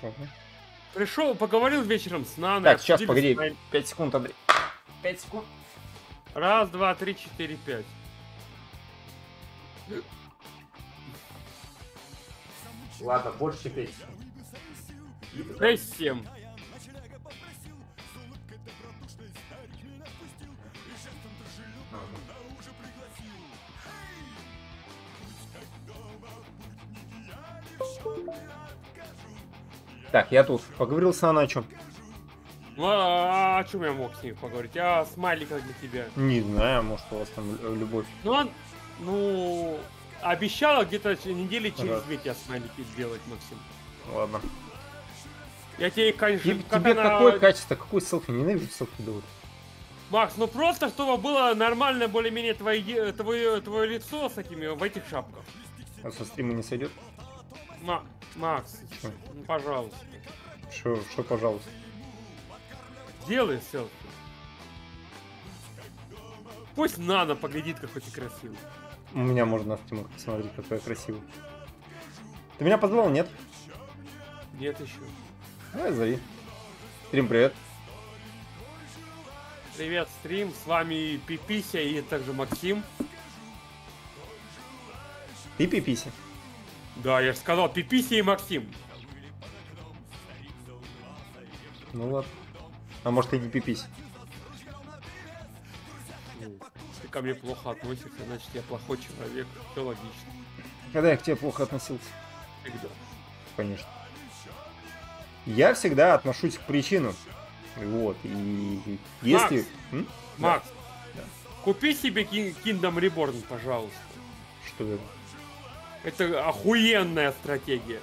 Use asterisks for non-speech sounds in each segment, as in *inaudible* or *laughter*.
Шо? Пришел, поговорил вечером с Наной. Так, сейчас, погоди. свои- 5 секунд, Андрей. 5 секунд. Раз, два, три, четыре, пять. Ладно, больше, чем 5 Шесть, семь. Так, я тут. Поговорил с о чем? Ну, а о чем я мог с ней поговорить? А смайликах для тебя. Не знаю, может у вас там лю- любовь. Ну, он, ну, обещала где-то недели через две тебе смайлики сделать, Максим. Ладно. Я тебе, конечно, Тебе, как тебе она- какое качество, какой селфи? Ненавижу селфи делать. Макс, ну просто, чтобы было нормально более-менее твое, твое, твое лицо с этими в этих шапках. А со стрима не сойдет? Ма- Макс, Чё? ну, пожалуйста. Что, что, пожалуйста. Делай селфи. Пусть Нана поглядит, какой ты красивый. У меня можно на стримах посмотреть, какой я красивый. Ты меня позвал, нет? Нет еще. Давай, зови. Стрим, привет. Привет, стрим. С вами Пипися и также Максим. Ты пиписи. Да, я же сказал Пипися и Максим. Ну ладно. А может и не пипись. Ну, Ты ко мне плохо относишься, значит я плохой человек. Все логично. Когда я к тебе плохо относился? Всегда. Конечно. Я всегда отношусь к причинам. Вот, и если... Макс. М? Макс, Да. купи себе Kingdom Reborn, пожалуйста. Что это? Это охуенная стратегия.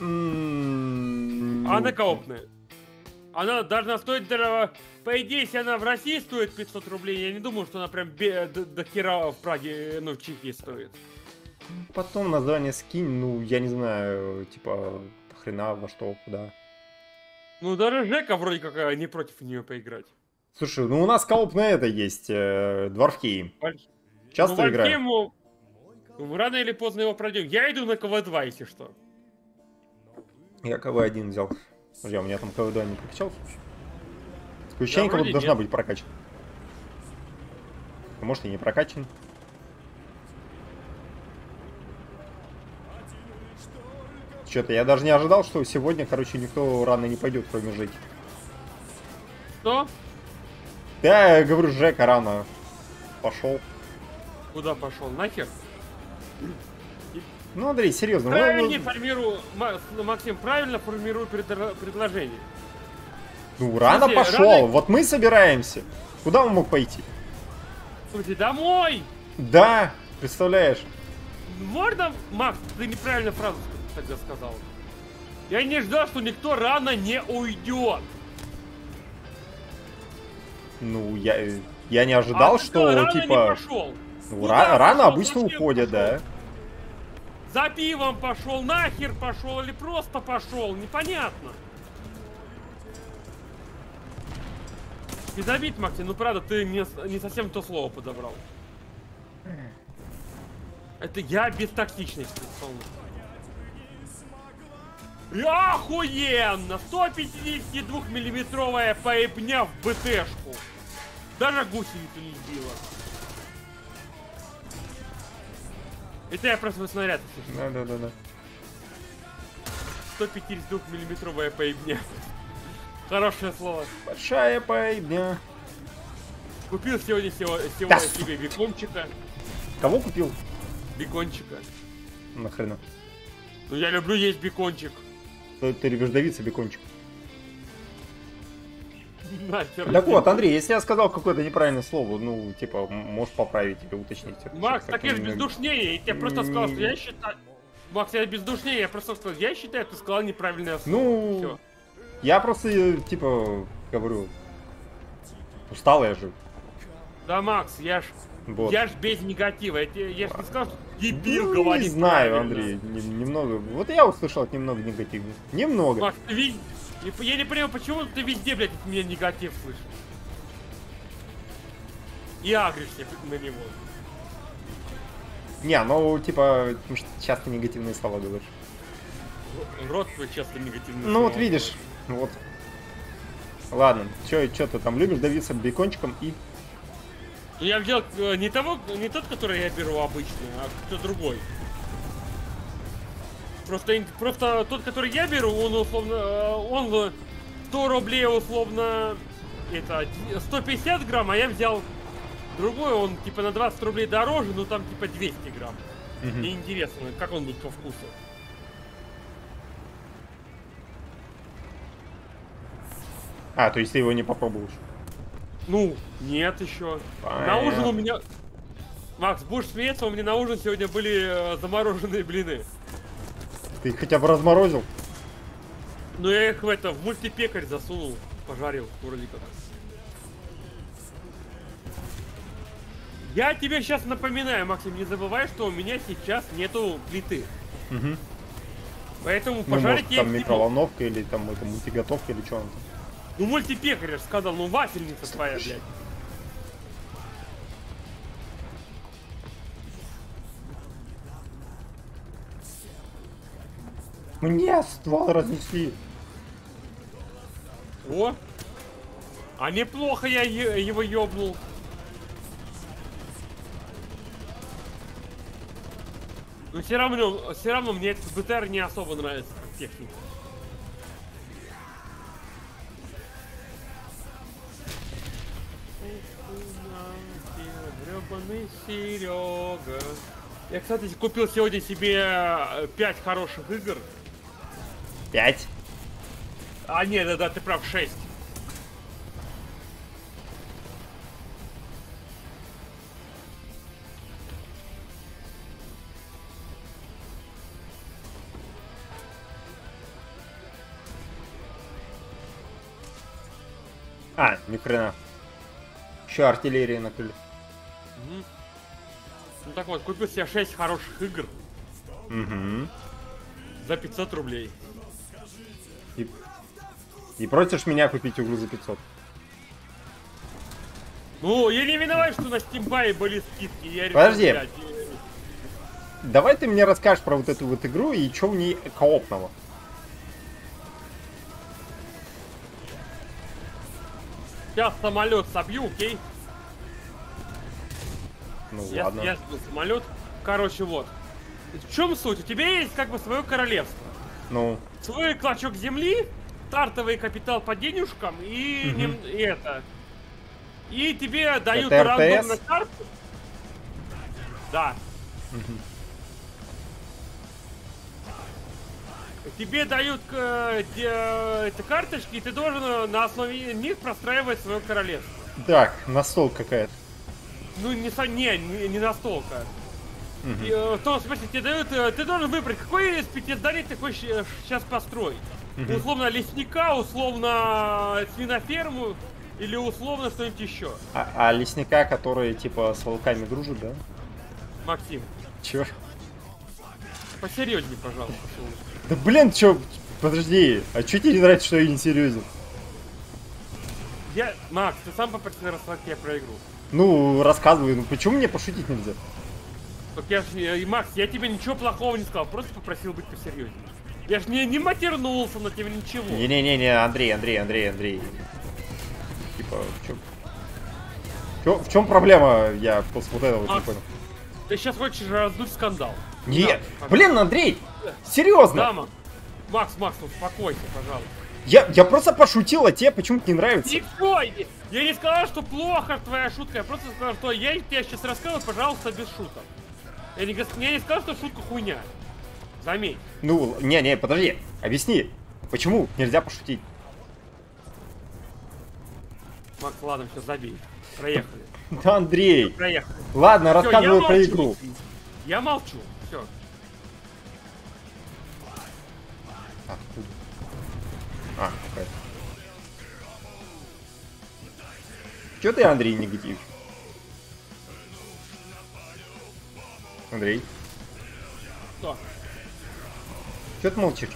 М, Она коопная. Она должна стоить дорого. По идее, если она в России стоит 500 рублей, я не думаю, что она прям бе- до, до хера в Праге, ну, в Чехии стоит. Потом название скинь, ну, я не знаю, типа, хрена во что, куда. Ну, даже Жека вроде как э, не против нее поиграть. Слушай, ну у нас кооп на это есть, э. Валь- Часто ну, играем? Ну, рано или поздно его пройдем. Я иду на КВ-2, если что. Я КВ-1 взял. Подожди, у меня там КВ-2 не прокачался? Такое ощущение, как вроде будто должна нет. быть прокачана. А может и не прокачан. Что-то я даже не ожидал, что сегодня, короче, никто рано не пойдет, кроме Жеки. Что? Да, я говорю, Жека рано пошел. Куда пошел? Нахер? Ну, Андрей, серьезно. ну, Правильно ну, формирую, Ма- Максим, правильно формирую предложение. Ну, рано Слушай, пошел. рано- Вот мы собираемся. Куда он мог пойти? Слушайте, домой! Да, представляешь? Можно, Макс, ты неправильно фразу тогда сказал. Я не ждал, что никто рано не уйдет. Ну, я, я не ожидал, А что, рано не типа, пошел. Ну, ра- рано пошел? обычно уходят, пошел? да. За пивом пошел, нахер пошел или просто пошел, непонятно. Педобит, Максим, ну правда, ты не, с- не совсем то слово подобрал. Это я без токсичности, солнце. Я охуенно! 152 миллиметровая поебня в БТшку. Даже гусеницу не сбила. Это я просто снаряд. Да, да, да, да. 152 миллиметровая поебня. Хорошее слово. Большая поебня. Купил сегодня сего- сего- Да, себе бекончика. Кого купил? Бекончика. Нахрена? Ну я люблю есть бекончик. Ты, ты любишь давиться, бекончик. Нахер. Так вот, Андрей, если я сказал какое-то неправильное слово, ну, типа, можешь поправить или уточнить. Макс, так я же не- бездушнее. Я тебе просто сказал, что я считаю... Макс, я бездушнее, я просто сказал, я считаю, ты сказал неправильное слово. Ну, Всё. я просто, э, типа, говорю, устал я же. Да, Макс, я ж... Вот. Я ж без негатива. Я, тебе- я ж не сказал, что дебил Ну, говорит Не знаю, правильно. Андрей, не- немного. Вот я услышал немного негативно. Немного. Макс, ты Я не понимаю, почему ты везде, блядь, от меня негатив слышишь. И агришься на него. Не, ну, типа, часто негативные слова говоришь. Рот твой часто негативный. Ну вот слова. видишь, вот. Ладно, чё, чё ты там любишь давиться бекончиком и... Ну я взял э, не того, не тот, который я беру обычный, а кто другой. Просто, просто тот, который я беру, он условно, э, он э, 100 рублей условно, это д- 150 грамм, а я взял другой, он типа на 20 рублей дороже, но там типа 200 грамм. Мгм. Мне интересно, как он будет по вкусу. А, то есть ты его не попробовал еще? Ну, нет еще. На Понятно. ужин у меня... Макс, будешь смеяться, у меня на ужин сегодня были э, замороженные блины. Ты их хотя бы разморозил? Ну я их в это, в мультипекарь засунул, пожарил вроде как. Я тебе сейчас напоминаю, Максим, не забывай, что у меня сейчас нету плиты. Угу. Поэтому Ну, пожарить может, я там микроволновка или там это мультиготовка или что он там. Ну мультипекарь я же сказал, ну вафельница твоя, блядь. Мне ствол разнесли. О! А неплохо я его ёбнул. Но все равно, все равно мне этот БТР не особо нравится как техника. Серега. Я, кстати, купил сегодня себе 5 хороших игр. Пять. А, нет, да, да, ты прав, 6. А, ни хрена. Еще артиллерии накрыли. Ну так вот, купил себе 6 хороших игр Угу. за 500 рублей. И, просишь меня купить углу за 500. Ну, я не виноват, что на Steam были скидки. Я решил Подожди. взять. Давай ты мне расскажешь про вот эту вот игру и что в ней коопного. Сейчас самолет собью, окей? Ну Я, ладно. я сбил самолет. Короче, вот. В чем суть? У тебя есть как бы свое королевство. Ну, Свой клочок земли, стартовый капитал по денежкам и, Мгм. нем- и это. И тебе дают Это рандомно РТС? карту. Да. Тебе дают э, эти карточки, и ты должен э, на основе них простраивать свое королевство. так, настол какая-то. Ну, не, не, не, настолько. Мгм. И, э, в том смысле, тебе дают, э, ты должен выбрать, какое из пяти зданий ты хочешь сейчас построить. Мгм. Условно лесника, условно свиноферму или условно что-нибудь еще. А, а лесника, которые типа с волками дружат, да? Максим, Чё? посерьезнее, пожалуйста. Да блин, чё? Подожди, а чё тебе не нравится, что я не серьезен? Я, Макс, ты сам попросил рассказать тебе про игру. Ну, рассказывай, ну почему мне пошутить нельзя? Так я ж не- э, Макс, я тебе ничего плохого не сказал, просто попросил быть посерьезнее. Я ж не, не матернулся на тебе ничего. Не-не-не, Андрей, Андрей, Андрей, Андрей. Типа, в чем... Чё- в чем проблема? Я после вот этого вот не понял. Ты сейчас хочешь раздуть скандал. Нет! Да, Блин, Андрей! Серьезно! Да, Макс. Макс, Макс, успокойся, пожалуйста. Я, я просто пошутил, а тебе почему-то не нравится. Ничего, я- не сказал, что плохо твоя шутка, я просто сказал, что я тебе сейчас рассказываю, пожалуйста, без шуток. Я не, я не сказал, что шутка хуйня. Заметь. Ну, не-не, подожди, объясни, почему нельзя пошутить? Макс, ладно, все, забей. Проехали. *laughs* Да, Андрей, Проехали. ладно, Всё, рассказывай про молчу. игру. Я молчу. Все. Откуда? А, какая Че ты, Андрей, негатив? Андрей, Что? Че ты молчишь?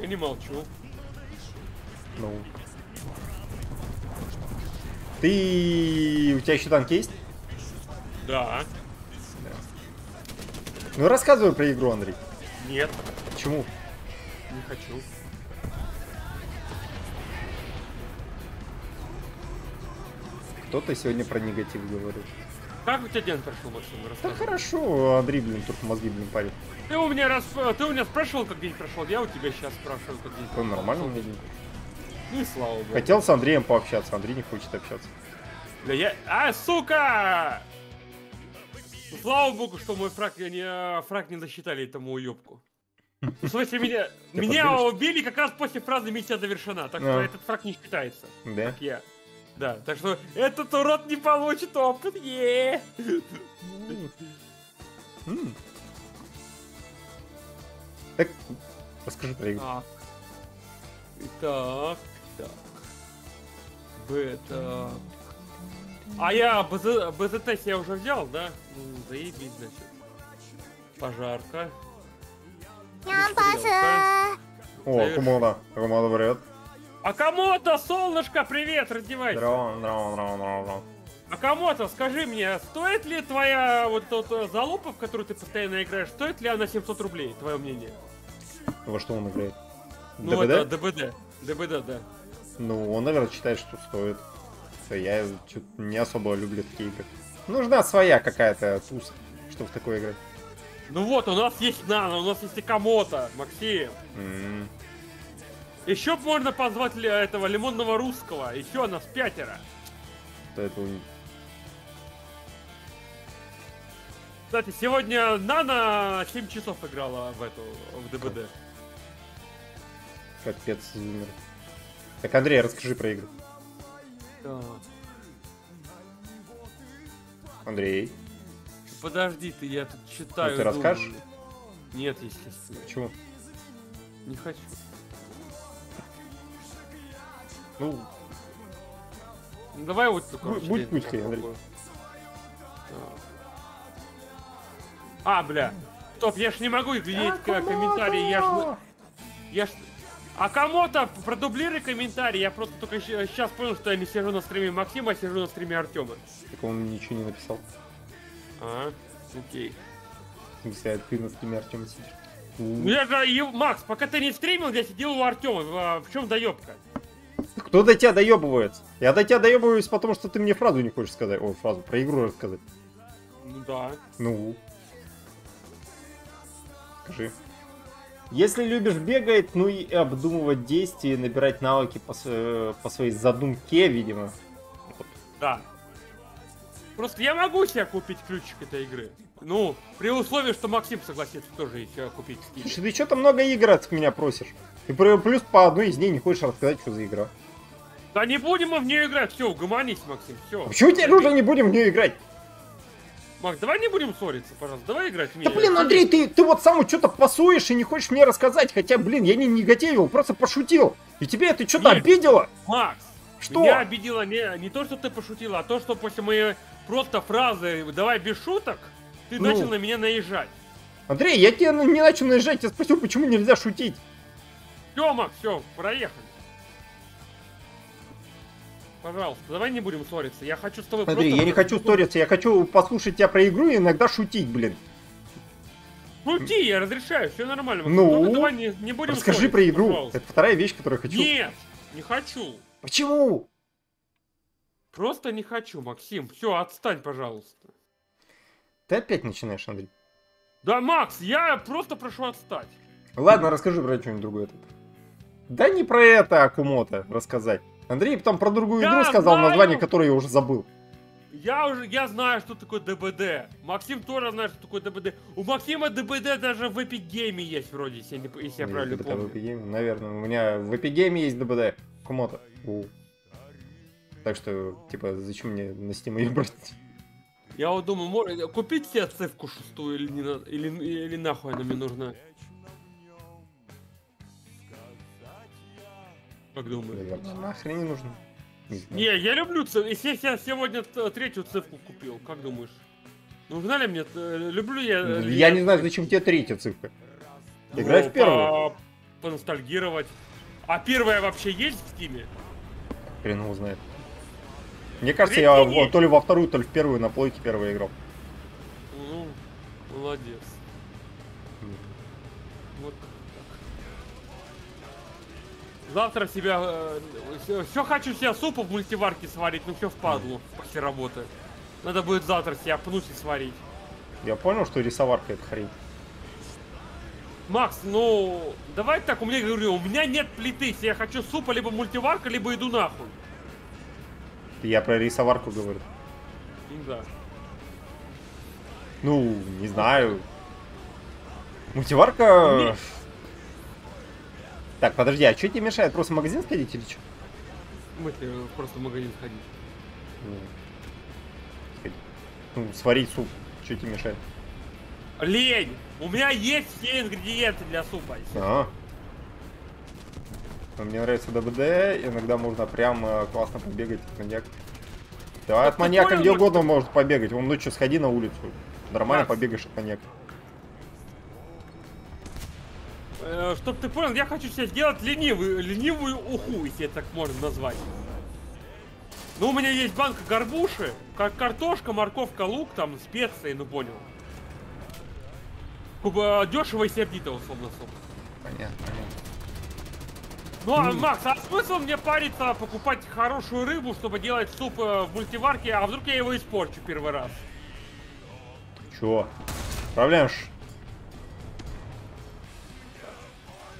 Я не молчу. Ну. Ты... У тебя еще танк есть? Да. Ну рассказывай про игру, Андрей. Нет. Почему? Не хочу. Кто-то сегодня про негатив говорит. Как у тебя день прошел, Максим? Да хорошо, Андрей, блин, только мозги, блин, парит. Ты у меня раз, ты у меня спрашивал, как день прошел, я у тебя сейчас спрашиваю, как день прошел. нормально у меня день. Ну и слава богу. Хотел с Андреем пообщаться, Андрей не хочет общаться. Да я... А, сука! Ну, Слава богу, что мой фраг не, фраг не засчитали этому уебку. В смысле, меня, *laughs* Ты меня убили как раз после фразы «Миссия завершена», так что А. этот фраг не считается, Да? как я. Да, так что этот урод не получит опыт, е. Так, расскажи про игру. Так. Так, так. Б, так. А я БЗ, БЗТ я уже взял, да? Ну, заебись, значит. Пожарка. Стрелка. О, Кумона. Кумона, привет. А кому-то, солнышко, привет, раздевайся. Здорово, здорово, здорово, здорово. А кому-то, скажи мне, стоит ли твоя вот тот э, залупа, в которую ты постоянно играешь, стоит ли она 700 рублей, твое мнение? Во что он играет? Ну, ДБД? это ДБД. ДБД, да. Ну, он, наверное, считает, что стоит. Я не особо люблю такие игры. Нужна своя какая-то туса, чтобы в такое играть. Ну вот, у нас есть Нано, у нас есть и Комота, Максим. М. Еще можно позвать ли- этого лимонного русского. Еще нас пятеро. То это Кстати, сегодня Нана 7 часов играла в эту, в ДБД. капец зумер. Так, Андрей, расскажи про игру. Андрей, Подожди ты, я тут читаю. Ну, ты думаю. расскажешь? Нет, естественно. почему? Не хочу. Ну, Ну, давай вот такой. Будь- пуськой, Андрей. А, бля. Стоп, я ж не могу глядеть к- комментарии, я ж... Я ж... А кому-то продублируй комментарий, я просто только сейчас понял, что я не сижу на стриме Максима, а сижу на стриме Артема. так он ничего не написал. А, окей. В смысле, а ты на стриме Артема сидишь. Ну я же, и- Макс, пока ты не стримил, я сидел у Артема. В, в чем доебка? Кто до тебя доебывается? Я до тебя доебываюсь, потому что ты мне фразу не хочешь сказать. О, фразу про игру рассказать. Ну да. Ну. Скажи. Если любишь бегать, ну и обдумывать действия, набирать навыки по, э, по своей задумке, видимо. Да. Просто я могу себе купить ключик этой игры. Ну, при условии, что Максим согласится тоже ее купить Steam. Слушай, ты что-то много игр от меня просишь. Ты про- плюс по одной из них не хочешь рассказать, что за игра. Да не будем мы в нее играть, все, угомонись, Максим, все. А почему теперь уже не будем в нее играть? Макс, давай не будем ссориться, пожалуйста, давай играть в Да блин, Андрей, ты, ты вот сам что-то пасуешь и не хочешь мне рассказать, хотя, блин, я не негативил, просто пошутил. И тебе это что-то обидело? Макс, Что? меня обидело не, не то, что ты пошутила, а то, что после моей просто фразы «давай без шуток» ты Ну. начал на меня наезжать. Андрей, я тебе не начал наезжать, я спросил, почему нельзя шутить. Все, Макс, все, проехали. Пожалуйста, давай не будем ссориться. Я хочу с тобой Андрей, просто... я не хочу ссориться, я хочу послушать тебя про игру и иногда шутить, блин. Шути, я разрешаю, все нормально. Ну? Только давай не, не будем Расскажи ссориться, про игру. пожалуйста. Это вторая вещь, которую я хочу. Нет, не хочу. Почему? Просто не хочу, Максим. Все, отстань, пожалуйста. Ты опять начинаешь, Андрей. Да, Макс, я просто прошу отстать. Ладно, расскажи про что-нибудь другое. Да не про это Акумото рассказать. Андрей потом про другую Я игру сказал, знаю. название которой я уже забыл. Я уже, я знаю, что такое ДБД. Максим тоже знает, что такое ДБД. У Максима ДБД даже в Epic Game есть вроде, если я, не- если я правильно ДБД в помню. Эпигейме, наверное. У меня в Эпигейме есть ДБД. Акумото. У. Так что, типа, зачем мне на Steam ее брать? Я вот думаю, мо- купить себе цифку шестую или, не или, или нахуй она мне нужна. Как думаешь? Нахрен не нужно. Не я люблю цифру. Если я сегодня третью цифру купил, как думаешь? Нужна ли мне? э, Люблю я... э, Я не знаю, зачем тебе третья цифра. Играй Ну, в первую. по- Поностальгировать. А первая вообще есть в Стиме? Хрен его знает. Мне кажется, я то ли во вторую, то ли в первую на плойке первую играл. Ну, молодец. Завтра себя... все, хочу себе супа в мультиварке сварить, ну все впадлу после работы. Надо будет завтра себя пнуть и сварить. Я понял, что рисоварка это хрень. Макс, ну, давай так, у меня говорю, у меня нет плиты, если я хочу супа, либо мультиварка, либо иду нахуй. Я про рисоварку говорю. Да. Ну, не знаю. Мультиварка... Мне- Так, подожди, а что тебе мешает? Просто в магазин сходить или что? В смысле, просто в магазин сходить. Ну, сварить суп. Что тебе мешает? Лень! У меня есть все ингредиенты для супа. А. Но Мне нравится ДБД, иногда можно прям э, классно побегать от маньяка. Да, А от маньяка где угодно может побегать. Он ночью сходи на улицу. Нормально Макс. побегаешь от маньяка. Э, чтоб ты понял, я хочу себе сделать ленивую, ленивую уху, если это так можно назвать. Ну, у меня есть банка горбуши, как картошка, морковка, лук, там, специи, ну понял. Куба дешево и сердито, условно, суп. Понятно, понятно. Ну, а, Макс, а смысл мне париться, покупать хорошую рыбу, чтобы делать суп э, в мультиварке, а вдруг я его испорчу первый раз? Чего? Проблемш.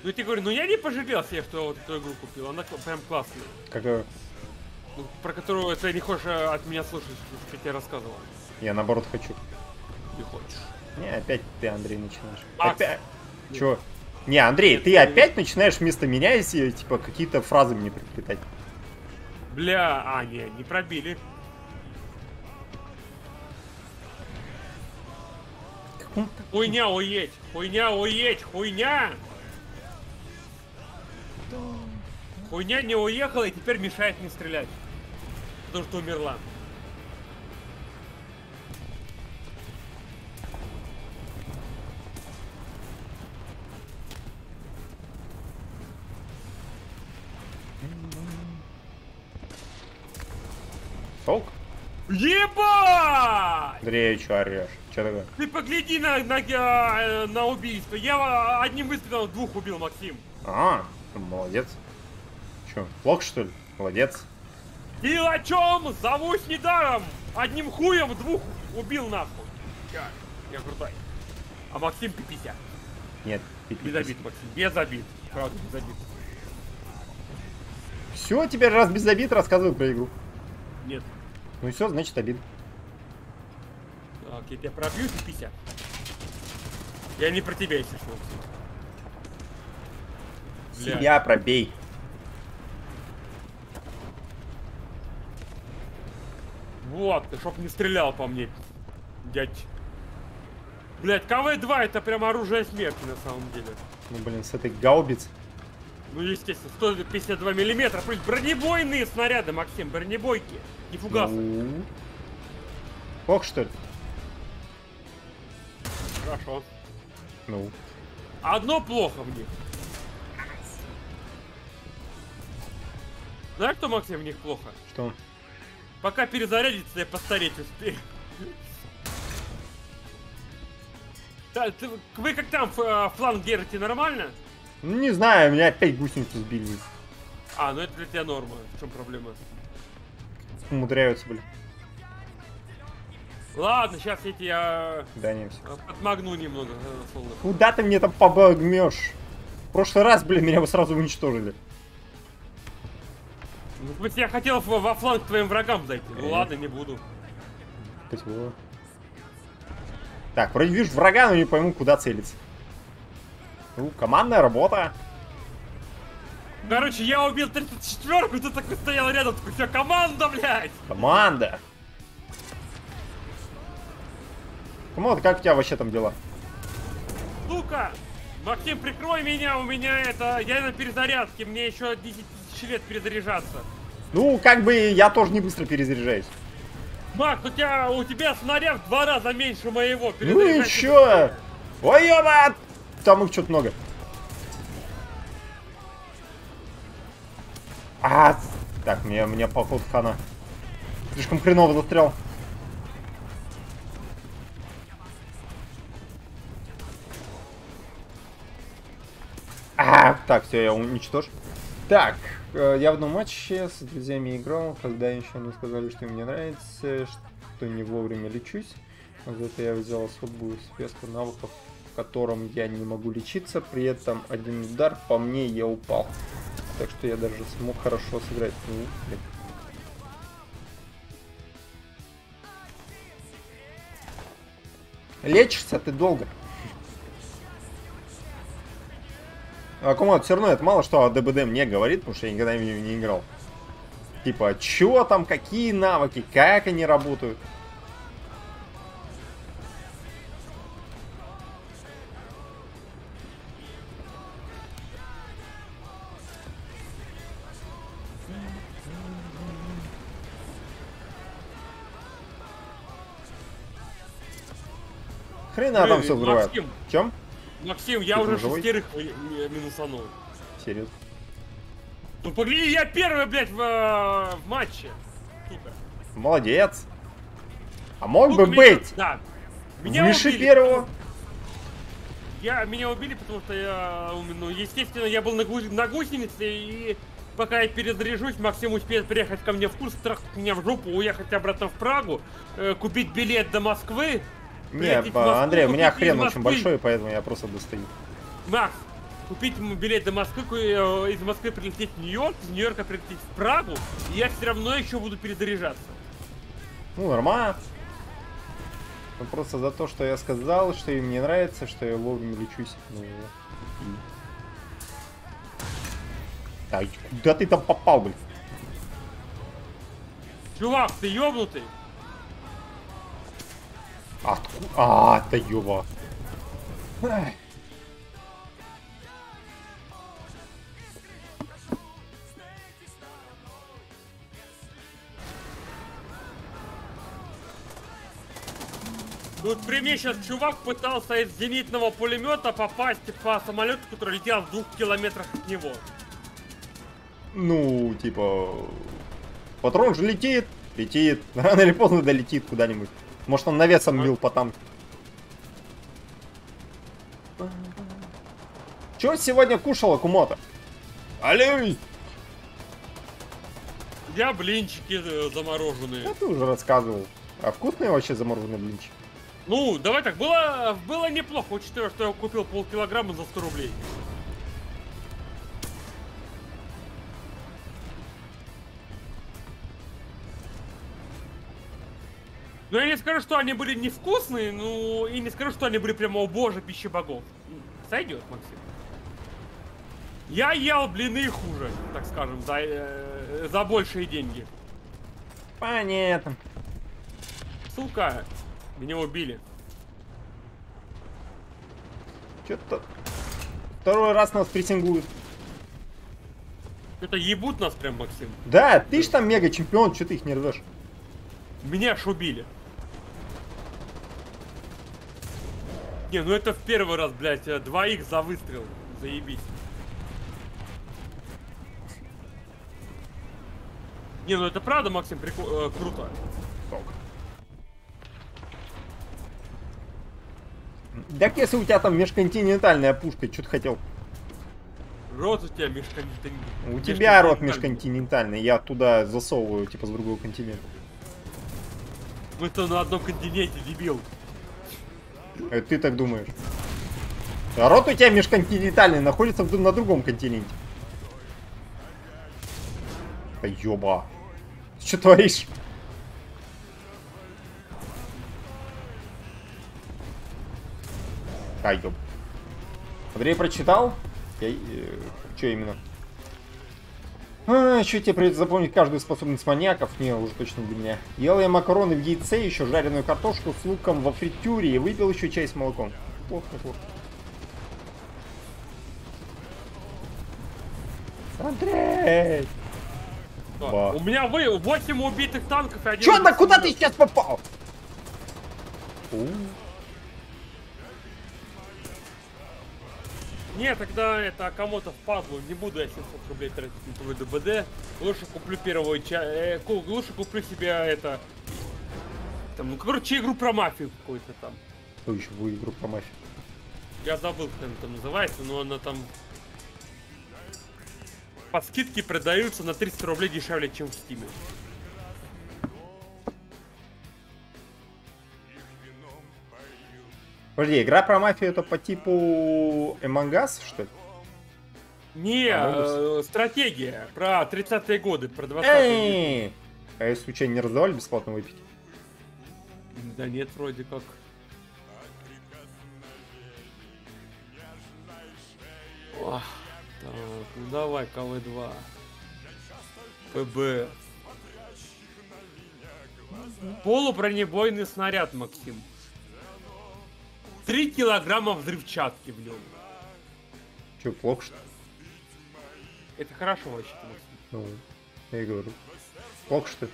Ну, я тебе говорю, ну я не пожалел себе, что вот эту игру купил, она прям классная. Как Ну, Про которую ты не хочешь э, от меня слушать, что я тебе рассказывал. я наоборот хочу. Не хочешь. Не, опять ты, Андрей, начинаешь. Макс. Опять. Чего? Не, Андрей, ты опять начинаешь вместо меня, если, типа, какие-то фразы мне приплетать. Бля, а, не, не пробили. Хуйня уедь, хуйня уедь, хуйня! Хуйня не уехала и теперь мешает мне стрелять. Потому что умерла. Толк? Ебать! Андрей, чё орешь? Чё такое? Ты погляди на, на, э, на убийство. Я э, одним выстрелом двух убил, Максим. А, молодец. Чё, плохо что ли? Молодец. О чем? Зовусь недаром. Одним хуем двух убил нахуй. Я, я крутой. А Максим пипися. Нет, Без обид, Максим. Без обид. Правда, без обид. Все, теперь раз без обид рассказываю про игру. Нет. Ну и все, значит обид. Так, я тебя пробью, пипися. Я не про тебя, если что. Себя пробей. Вот, ты чтоб не стрелял по мне, дядь. Блять, КВ-2 это прям оружие смерти на самом деле. Ну блин, с этой гаубиц. Ну, естественно, 152 миллиметра. Плюс бронебойные снаряды, Максим, бронебойки. Не фугасы. Ну. Плохо что ли? Хорошо. Ну. Одно плохо в них. Знаешь, что, Максим, в них плохо? Что? Пока перезарядится, я постареть успею. Да, ты- вы как там, э, фланг держите нормально? Не знаю, меня опять гусеницу сбили. А, ну это для тебя норма. В чем проблема? Умудряются, блин. Ладно, сейчас я тебя Да не все. подмагну немного. солнышко. Куда ты мне там побагмешь? В прошлый раз, блин, меня бы сразу уничтожили. Ну, смысле, я хотел во фланг твоим врагам зайти. Ну Э. ладно, не буду. Почему? Так, вроде вижу врага, но не пойму, куда целиться. Ну, командная работа. Короче, я убил 34-ку, ты такой стоял рядом, такой, все, команда, блядь! Команда. Команда, как у тебя вообще там дела? Сука! Максим, прикрой меня, у меня это... Я на перезарядке, мне еще 10 тысяч лет перезаряжаться. Ну, как бы я тоже не быстро перезаряжаюсь. Макс, у тебя, у тебя снаряд в два раза меньше моего. Ну и чё? Ой, ёба! Там их что-то много. А, так, мне, мне походу хана. Слишком хреново застрял. А, так, все, я уничтожу. Так, я в одном матче с друзьями играл, когда еще мне сказали, что им не нравится, что не вовремя лечусь. За это я взял особую связку навыков, в котором я не могу лечиться, при этом один удар по мне я упал. Так что я даже смог хорошо сыграть. Ну, блин. Лечишься ты долго. Аккумулятор все равно это мало что о ДБД мне говорит, потому что я никогда в нее не играл. Типа, чё там, какие навыки, как они работают. Хрена там все взрывает. Чем? Максим, я Ты уже живой? шестерых ми- ми- минусанул. Серьезно. Ну погляди, я первый, блядь, в, э, в матче. Сука. Молодец. А мог бы Сука, меня- быть. Да. Вмеши убили. первого. Я, меня убили, потому что я, ну, естественно, я был на, гу- на гусенице, и пока я перезаряжусь, Максим успеет приехать ко мне в курс, трахнуть меня в жопу, уехать обратно в Прагу, э, купить билет до Москвы. Не, прилететь в ба- Москву, Андрей, у меня хрен очень большой, поэтому я просто достаю. Макс, купить билет до Москвы, э, из Москвы прилететь в Нью-Йорк, из Нью-Йорка прилететь в Прагу, и я все равно еще буду перезаряжаться. Ну, нормально. Ну, просто за то, что я сказал, что им не нравится, что я вовремя лечусь. Ну. Да, куда ты там попал, блин? Чувак, ты ёбнутый? Откуда? А, да ёба. Ай. Вот при мне сейчас чувак пытался из зенитного пулемета попасть по самолету, который летел в двух километрах от него. Ну, типа... Патрон же летит, летит. *laughs* Рано или поздно долетит куда-нибудь. Может, он навесом бил по танку. Чё сегодня кушала Кумото? Аллей! Я блинчики э, замороженные. Я ты уже рассказывал. А вкусные вообще замороженные блинчики? Ну, давай так, было, было неплохо, учитывая, что я купил полкилограмма за 100 рублей. Ну, я не скажу, что они были невкусные, ну, и не скажу, что они были прямо, о боже, пища богов. Сойдет, Максим. Я ел блины хуже, так скажем, за, э, за большие деньги. Понятно. Сука, меня убили. Чё-то... Второй раз нас прессингуют. Это ебут нас прям, Максим. Да, ты ж там мега чемпион, что ты их не рвешь? Меня аж убили. Не, ну это в первый раз, блядь, э, 2х за выстрел. Заебись. Не, ну это правда, Максим, прико- э, круто. Так если у тебя там межконтинентальная пушка, что ты хотел? Рот у тебя межконтинентальный. У тебя рот межконтинентальный, я туда засовываю, типа, с другого континента. Мы-то на одном континенте, дебил. Э, Ты так думаешь? А рот у тебя межконтинентальный, находится на другом континенте. Да ёба. Что творишь? А, ёб. Андрей прочитал? Я, что именно? А, что тебе придется запомнить каждую способность маньяков? Не, уже точно для меня. Ел я макароны в яйце, еще жареную картошку с луком во фритюре и выпил еще чай с молоком. Плохо, плохо. Андрей! У меня вы 8 убитых танков и один... Чё, да куда ты сейчас попал? У, Не, тогда это кому-то в падлу. Не буду я 700 рублей тратить на твой ДБД. Лучше куплю первую часть. лучше куплю себе это... Там, ну, короче, игру про мафию какую-то там. Кто еще в игру про мафию? Я забыл, как она там называется, но она там... по скидке продаются на 300 рублей дешевле, чем в Стиме. Подожди, игра про мафию это по типу Among Us, что ли? Не, А, э, стратегия про 30-е годы, про 20-е. Эй! А если случайно не раздавали бесплатно выпить? Да нет, вроде как. Ох, так, ну давай, КВ-2. ПБ. Полубронебойный снаряд, Максим. Три килограмма взрывчатки в нем. Че, плохо что? Это хорошо вообще-то, Максим. Ну, я и говорю. Плохо что ли?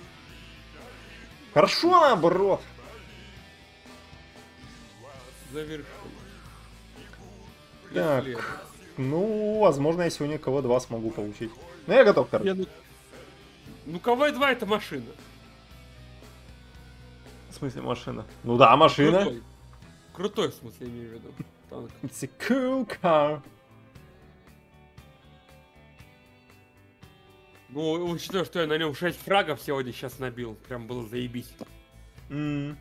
Хорошо наоборот. Завершил. Так. Ну, возможно, я сегодня КВ-2 смогу получить. Ну, я готов, короче. Я, ну... ну, КВ-2 это машина. В смысле машина? Ну да, машина. Крутой. Крутой, в смысле, имею в виду. Танк. *laughs* It's a cool car. Ну, учитывая, что я на нем 6 фрагов сегодня сейчас набил. Прям было заебись. М.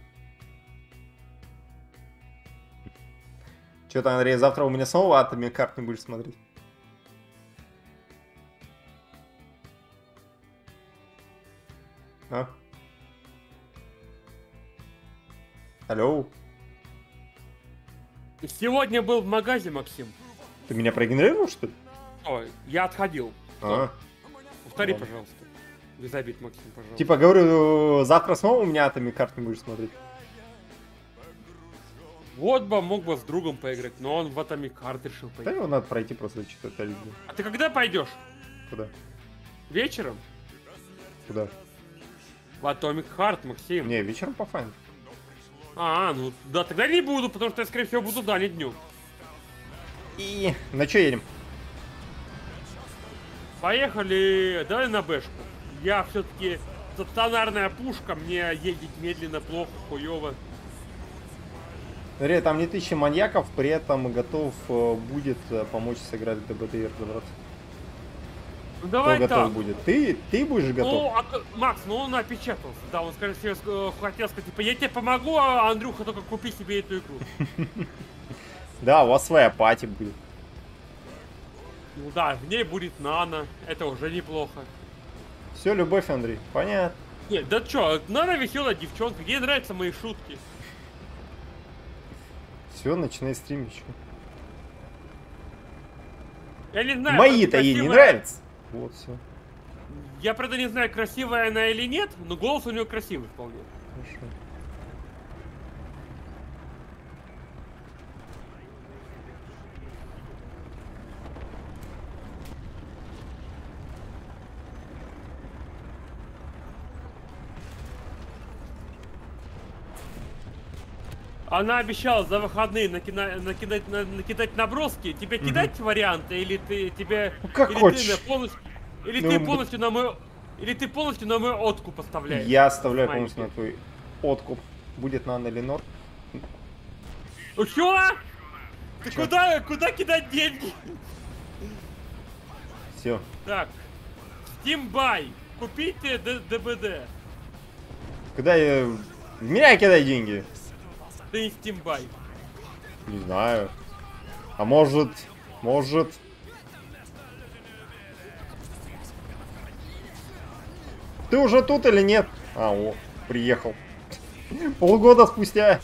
Чё-то, Андрей, завтра у меня снова атоми карт не будешь смотреть. А? Алло? Сегодня был в магазе, Максим. Ты меня проигнорировал, что ли? Ой, я отходил. А. Повтори, Ладно. пожалуйста. Без обид, Максим, пожалуйста. Типа, говорю, завтра снова у меня атоми карт не будешь смотреть. Вот бы мог бы с другом поиграть, но он в Atomic Heart решил Да поиграть. его надо пройти просто что-то. А ты когда пойдешь? Куда? Вечером? Куда? В Atomic Heart, Максим. Не, вечером по файну. А, ну да, тогда не буду, потому что я, скорее всего, буду да, не днем. И на что едем? Поехали, давай на бэшку. Я все-таки стационарная пушка, мне ездить медленно, плохо, хуево. Смотри, там не тысячи маньяков, при этом готов э, будет э, помочь сыграть в ДБД и разобраться. Ну Кто давай готов так. будет? Ты, ты будешь готов? Ну, а Макс, ну он опечатался. Да, он, скорее всего, э, хотел сказать, типа, я тебе помогу, а Андрюха только купи себе эту игру. *laughs* Да, у вас своя пати будет. Ну да, в ней будет Нана, это уже неплохо. Все, любовь, Андрей. Понятно. Нет, да чё, Нана веселая девчонка, ей нравятся мои шутки. Все, начинай стримить. Я не знаю, Мои-то ей не нравятся. Вот, все. Я, правда, не знаю, красивая она или нет, но голос у нее красивый вполне. Хорошо. Она обещала за выходные накина- накидать, на- накидать наброски. Тебе кидать варианты или ты тебе Ну, как или хочешь. ты полностью или Ну, ты полностью на мой или ты полностью на мой откуп оставляешь? Я оставляю Маленький. полностью на твой откуп. Будет на Ленор. Ну чё? Ты Чё? куда куда кидать деньги? Все. Так. Steam Buy. Купите ДБД. Когда я... В меня кидай деньги. Ты Buy. Не знаю. А может... Может... Ты уже тут или нет? А, о, приехал. *laughs* Полгода спустя.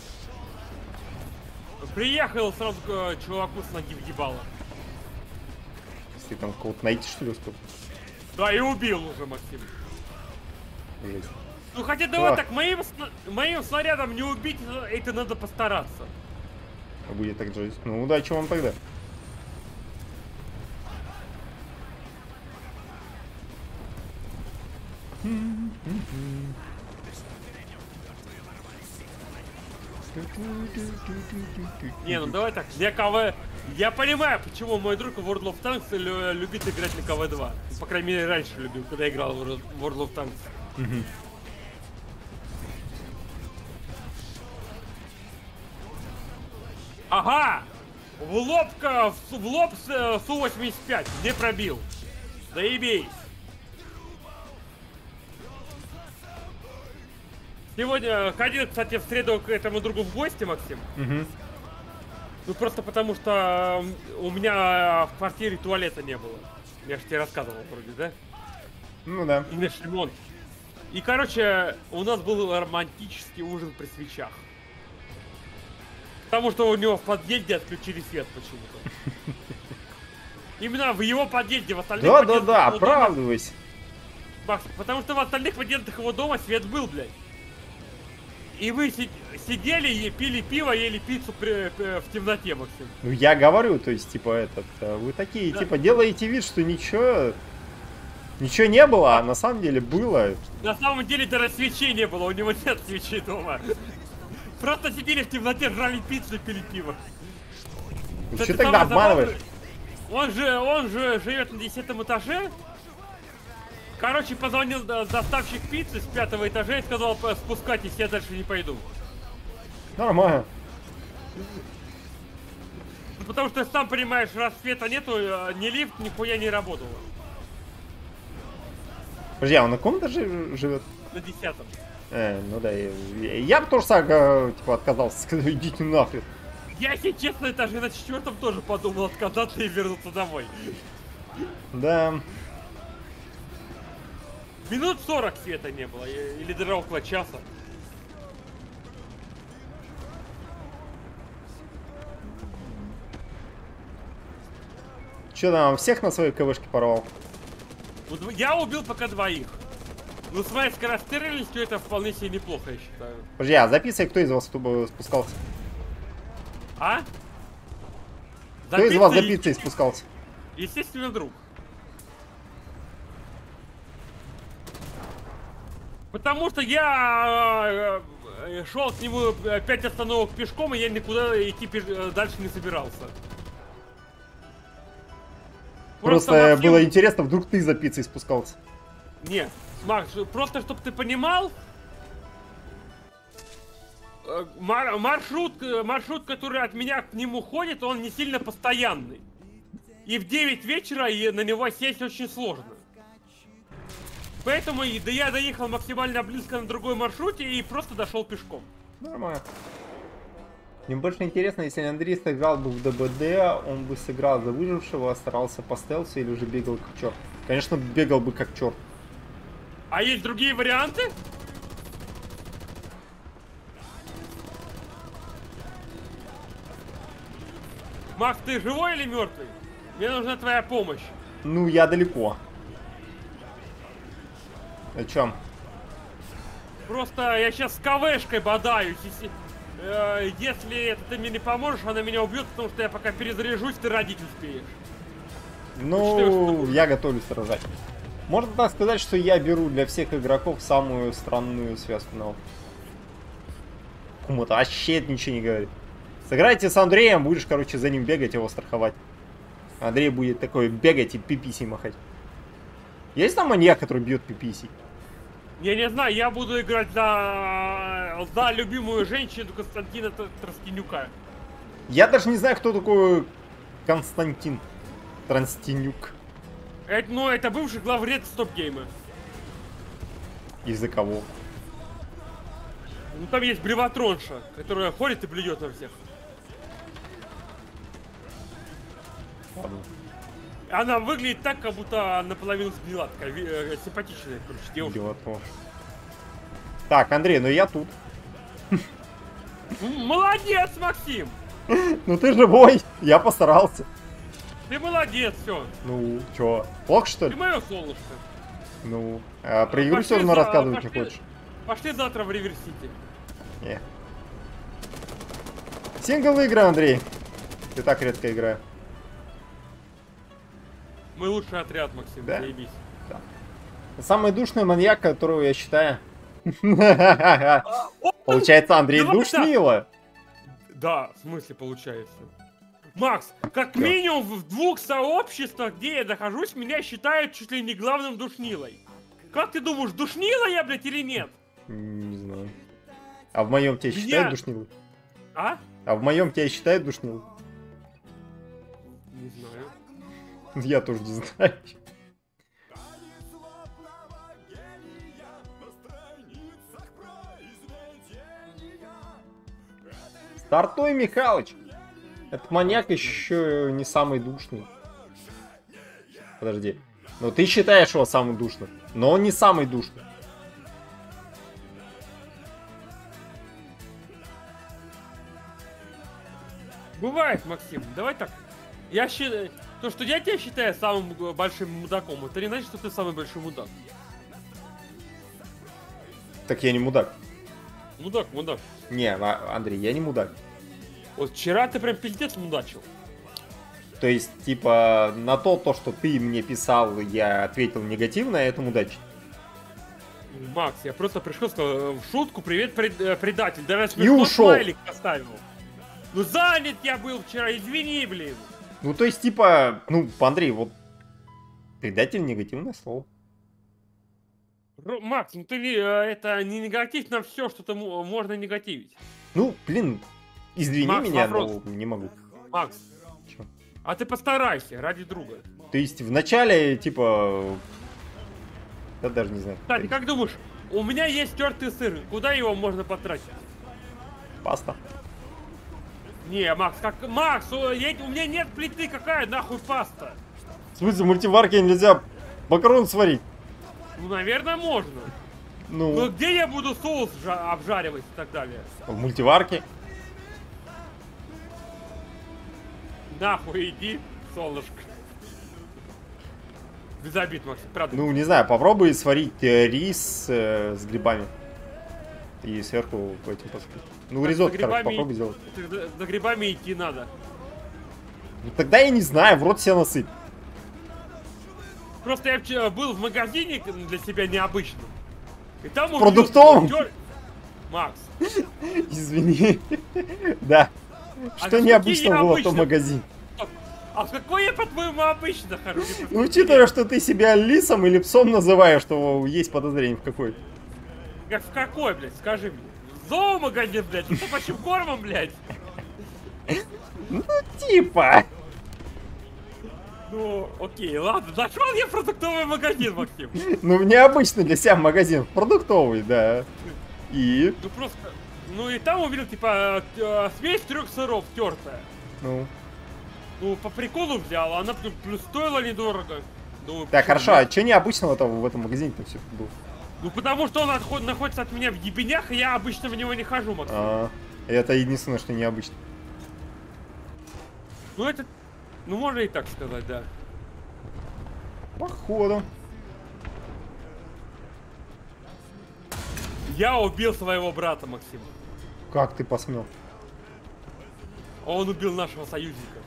Приехал сразу к э, чуваку с ноги въебало. Ты там кого-то найти, что ли, успел? Да, и убил уже, Максим. Жесть. Ну хотя давай А. так, моим, моим снарядом не убить, это надо постараться. А Будет так жесть. Ну, удачи вам тогда. Не, ну давай так, для КВ... Я понимаю, почему мой друг в World of Tanks лю- любит играть на КВ-2. Ну, По крайней мере, раньше любил, когда играл в World of Tanks. Ага! В лобка, в, в лоб э, Су-85, где пробил? Заебись. Сегодня ходил, кстати, в среду к этому другу в гости, Максим. Мгм. Ну просто потому что м, у меня в квартире туалета не было. Я же тебе рассказывал вроде, да? Ну да. И наш ремонт. И, короче, у нас был романтический ужин при свечах. Потому что у него в подъезде отключили свет почему-то. *laughs* Именно в его подъезде, в остальных Да, да, да, оправдывайся. Макс, потому что в остальных подъездах его дома свет был, блядь. И вы си- сидели и пили пиво, ели пиццу при- э, в темноте, Максим. Ну я говорю, то есть, типа, этот, э, вы такие, Да. типа, делаете вид, что ничего, ничего не было, а на самом деле было. На самом деле даже свечей не было, у него нет свечей дома. Просто сидели в темноте, жрали пиццу и пили пиво. Кстати, что тогда обманываешь? Он же, он же живет на десятом этаже. Короче, позвонил до- доставщик пиццы с пятого этажа и сказал, «П- спускайтесь, я дальше не пойду. Нормально. Ну, потому что, сам понимаешь, раз света нету, э, ни лифт, нихуя не работал. Подожди, а он на каком этаже живет? На десятом. Э, ну да, я, я, бы тоже так, э, типа, отказался, *laughs* сказал, идите нахрен. Я, если честно, этаже на четвертом тоже подумал отказаться и вернуться домой. Да. Минут 40 света не было, или даже около часа. Че там, всех на своей КВшке порвал? Я убил пока двоих. Ну, с моей скорострельностью это вполне себе неплохо, я считаю. Подожди, а записывай, кто из вас тупо спускался? А? Кто из вас за пиццей, спускался? Естественно, друг. Потому что я э, шел к нему 5 остановок пешком, и я никуда идти пеш- э, дальше не собирался. Просто, Максим- было интересно, вдруг ты за пиццей спускался. Нет, Макс, просто чтобы ты понимал, э, мар- маршрут, э, маршрут, который от меня к нему ходит, он не сильно постоянный. И в 9 вечера и на него сесть очень сложно. Поэтому и- да я доехал максимально близко на другой маршруте и просто дошел пешком. Нормально. Мне больше интересно, если Андрей сыграл бы в ДБД, он бы сыграл за выжившего, старался по стелсу или уже бегал как черт. Конечно, бегал бы как черт. А есть другие варианты? Макс, ты живой или мертвый? Мне нужна твоя помощь. Ну, я далеко. О чем? Просто я сейчас с КВшкой бодаюсь. Если, э, если ты мне не поможешь, она меня убьет, потому что я пока перезаряжусь, ты родить успеешь. Ну, я готовлюсь сражать. Можно так сказать, что я беру для всех игроков самую странную связку навыков. Кому-то вообще ничего не говорит. Сыграйте с Андреем, будешь, короче, за ним бегать, его страховать. Андрей будет такой бегать и пиписи махать. Есть там маньяк, который бьет пиписи? Я не знаю, я буду играть за, за любимую женщину Константина Тр- Тростенюка. Я даже не знаю, кто такой Константин Транстенюк. Это, ну, это бывший главред стоп-гейма. Из-за кого? Ну, там есть бреватронша, которая ходит и блюет на всех. Ладно. Она выглядит так, как будто наполовину сгнила, такая ви- э, симпатичная, короче, девушка. Белотрон. Так, Андрей, ну я тут. Молодец, Максим! *laughs* Ну ты живой, я постарался. Ты молодец, все. Ну, чё, плохо что Ты ли? мое солнышко. Ну, а про игру все равно за- рассказывать не пошли- хочешь. Пошли завтра в Риверсити. Не. Сингл игры, Андрей. Ты так редко играю. Мы лучший отряд, Максим, Да? заебись. Самый душный маньяк, которого я считаю. *laughs* Получается, Андрей душнило. Да, в смысле получается. Макс, как да. минимум в двух сообществах, где я нахожусь, меня считают чуть ли не главным душнилой. Как ты думаешь, душнила я, блядь, или нет? Не знаю. А в моем тебя меня... считают душнилой? А? А в моем тебя считают душнилой? Не знаю. Я тоже не знаю. Стартуй, Михалыч! Этот маньяк еще не самый душный. Подожди. Ну ты считаешь его самым душным, но он не самый душный. Бывает, Максим. Давай так. Я считаю... То, что я тебя считаю самым большим мудаком, это не значит, что ты самый большой мудак. Так я не мудак. Мудак, мудак. Не, Андрей, я не мудак. Вот вчера ты прям пиздец мудачил. То есть, типа, на то, то, что ты мне писал, я ответил негативно, это мудачить. Макс, я просто пришел, сказал э, в шутку, привет, э, предатель. Даже И ушел. смайлик поставил. Ну занят я был вчера, извини, блин. Ну, то есть, типа, ну, Андрей, вот предатель негативное слово. Ро- Макс, ну ты э, это не негатив на все, что то мо- можно негативить. Ну, блин, извини Макс, меня, вопрос. но не могу. Макс, Чё? а ты постарайся ради друга. То есть, в начале, типа, я даже не знаю. Кстати, как думаешь, у меня есть тертый сыр, куда его можно потратить? Паста. Не, Макс, как... Макс, у, я- у меня нет плиты, какая нахуй паста? В смысле, в мультиварке нельзя макарон сварить? Ну, наверное, можно. Но Ну, где я буду соус жа- обжаривать и так далее? в мультиварке. Нахуй иди, солнышко. Без обид, Макс, правда. Ну, не знаю, попробуй сварить э, рис э, с грибами. И сверху этим посыпать. Ну, Так, ризотто, короче, попробуй сделать. За, за грибами идти надо. Ну, тогда я не знаю, в рот себе насыпь. Просто я вчера был в магазине для себя необычным. И там тёр- Макс, *laughs* Извини. *laughs* Да. А Что какие необычного было в том необычно? магазине? а в какой я, по-твоему, обычно? Не Ну, учитывая, что ты себя лисом или псом называешь, что есть подозрение в какой. Как в какой, блядь, скажи мне. Зоомагазин, блядь, ну собачьим кормом, блядь. Типа. Ну, окей, ладно, зашел я в продуктовый магазин, Максим. Ну, необычный для себя магазин. Продуктовый, да. И? Ну просто, ну и там увидел, типа, э, смесь трех сыров тертая. Ну. Ну, по приколу взял, а она плюс, плюс стоила недорого. Думаю, Так, почему хорошо, нет? а что необычного-то в этом магазине-то все было? Ну, потому что он отход- находится от меня в ебенях, и я обычно в него не хожу, Максим. А, это единственное, что необычно. Ну, это, ну, можно и так сказать, да. Походу. Я убил своего брата, Максим. Как ты посмел? А он убил нашего союзника.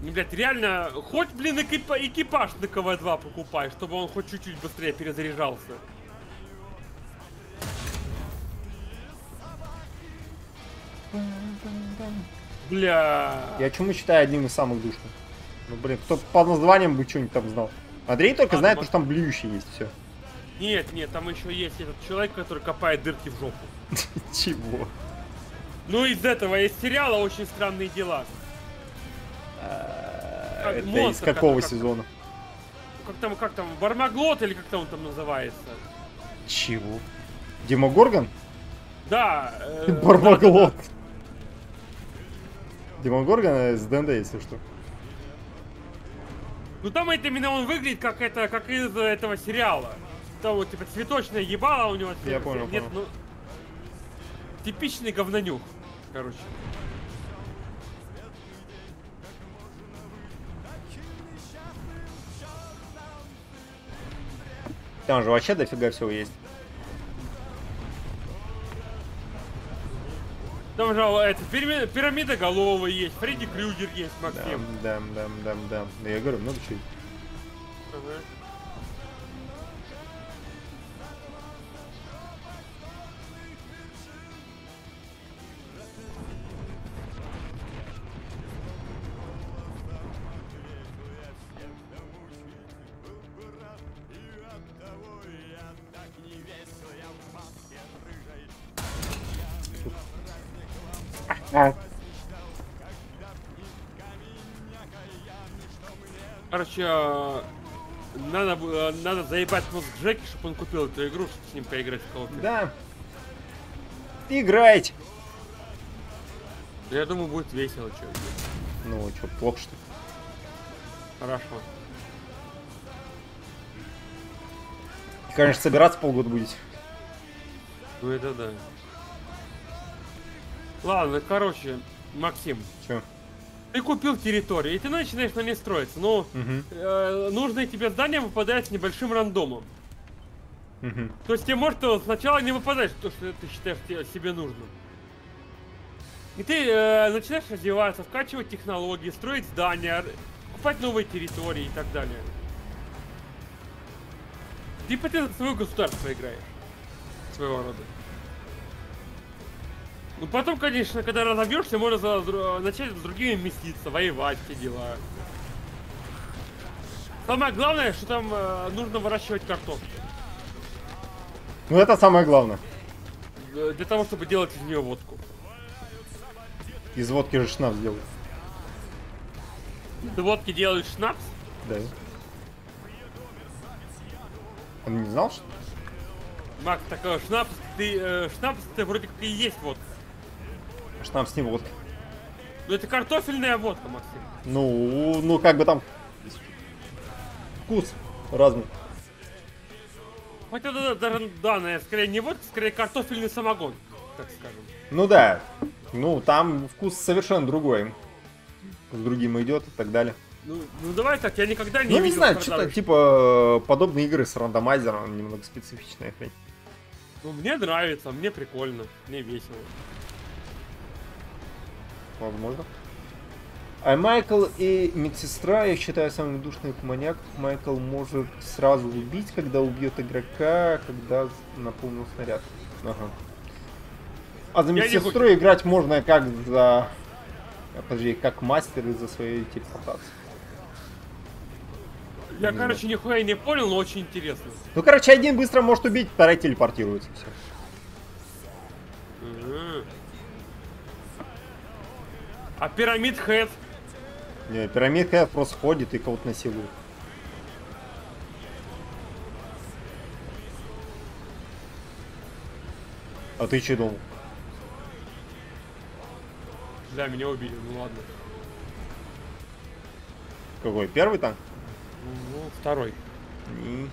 Ну, блядь, реально, хоть, блин, экипа- экипаж на КВ-2 покупай, чтобы он хоть чуть-чуть быстрее перезаряжался. Бля. Я чему считаю одним из самых душных? Ну, блин, кто по названиям бы что-нибудь там знал. Андрей только Ладно, знает, может- что там блюющий есть, все. Нет, нет, там еще есть этот человек, который копает дырки в жопу. *laughs* Чего? Ну, из этого, из сериала «Очень странные дела». Как Это из какого как- как- сезона? Как там, как там, Бармаглот или как там он там называется? Чего? Дима Горган? Да. э, *laughs* Бармаглот. Дима Горган из ДНД, если что. Ну там это именно он выглядит как это, как из этого сериала. Вот типа цветочное ебало у него. Я цвет- понял, Нет, понял. ну типичный говнонюх, короче. Там же вообще дофига всего есть. Там же а, это пирамида, пирамида головы есть, Фредди Крюгер есть, Максим. да, да, да, да. Да я говорю, много чего. Ага. Короче, э, надо, э, надо заебать мозг Джеки, чтобы он купил эту игру, чтобы с ним поиграть в Duty. Да. Играйте! Я думаю, будет весело, что. Ну, что, плохо что ли? Хорошо. Конечно, собираться полгода будете. Ну это да. Ладно, короче, Максим, Че? ты купил территорию, и ты начинаешь на ней строиться, но Угу. э, нужное тебе здание выпадает с небольшим рандомом. Угу. То есть тебе может э, сначала не выпадать то, что ты считаешь себе нужным. И ты э, начинаешь развиваться, вкачивать технологии, строить здания, покупать новые территории и так далее. Типа ты за свое государство играешь. Своего рода. Ну потом, конечно, когда разобьешься, можно начать с другими меститься, воевать, все дела. Самое главное, что там э, нужно выращивать картошку. Ну, это самое главное. Э, Для того, чтобы делать из нее водку. Из водки же шнапс сделать. Ты водки делаешь шнапс? Да. Он не знал, что? Макс, так э, шнапс, ты, э, шнапс, это вроде как и есть водка. Шнапс не водка. Но это картофельная водка, Максим. Ну, ну, как бы там... Вкус разный. Хотя даже, да, наверное, скорее не водка, скорее картофельный самогон, так скажем. Ну да. Ну, там вкус совершенно другой. С другим идет и так далее. Ну, ну давай так, я никогда не ну, не знаю, что-то типа э, подобные игры с рандомайзером немного специфичная хрень. Ну, мне нравится, мне прикольно, мне весело. Возможно. А Майкл и медсестра, я считаю, самый душный маньяк. Майкл может сразу убить, когда убьет игрока, когда наполнил снаряд. Ага. А за не медсестру играть можно как за... а, Подожди, как мастер из-за своей телепортации. Я, Ну, короче, нихуя не понял, но очень интересно. Ну, короче, один быстро может убить, второй телепортируется. Все. А пирамид хэт? Не, пирамидка просто ходит и кого-то насилует. А ты че думал? Да, меня убили, ну ладно. Какой? Первый танк? Ну, второй. Не.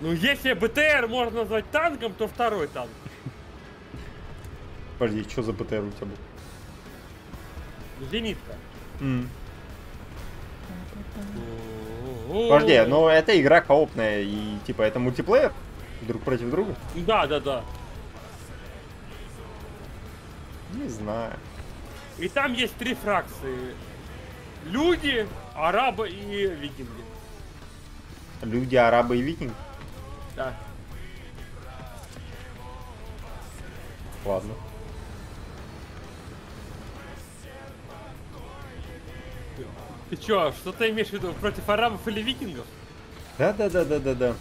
Ну, если БТР можно назвать танком, то второй танк. Подожди, что за БТР у тебя был? Зенитка. О-о-о. Подожди, но это игра коопная и типа это мультиплеер? Друг против друга? Да, да, да. Не знаю. И там есть три фракции. Люди, арабы и викинги. Люди, арабы и викинги? Да. Ладно. Чё, что ты имеешь в виду против арабов или викингов? Да-да-да-да-да-да.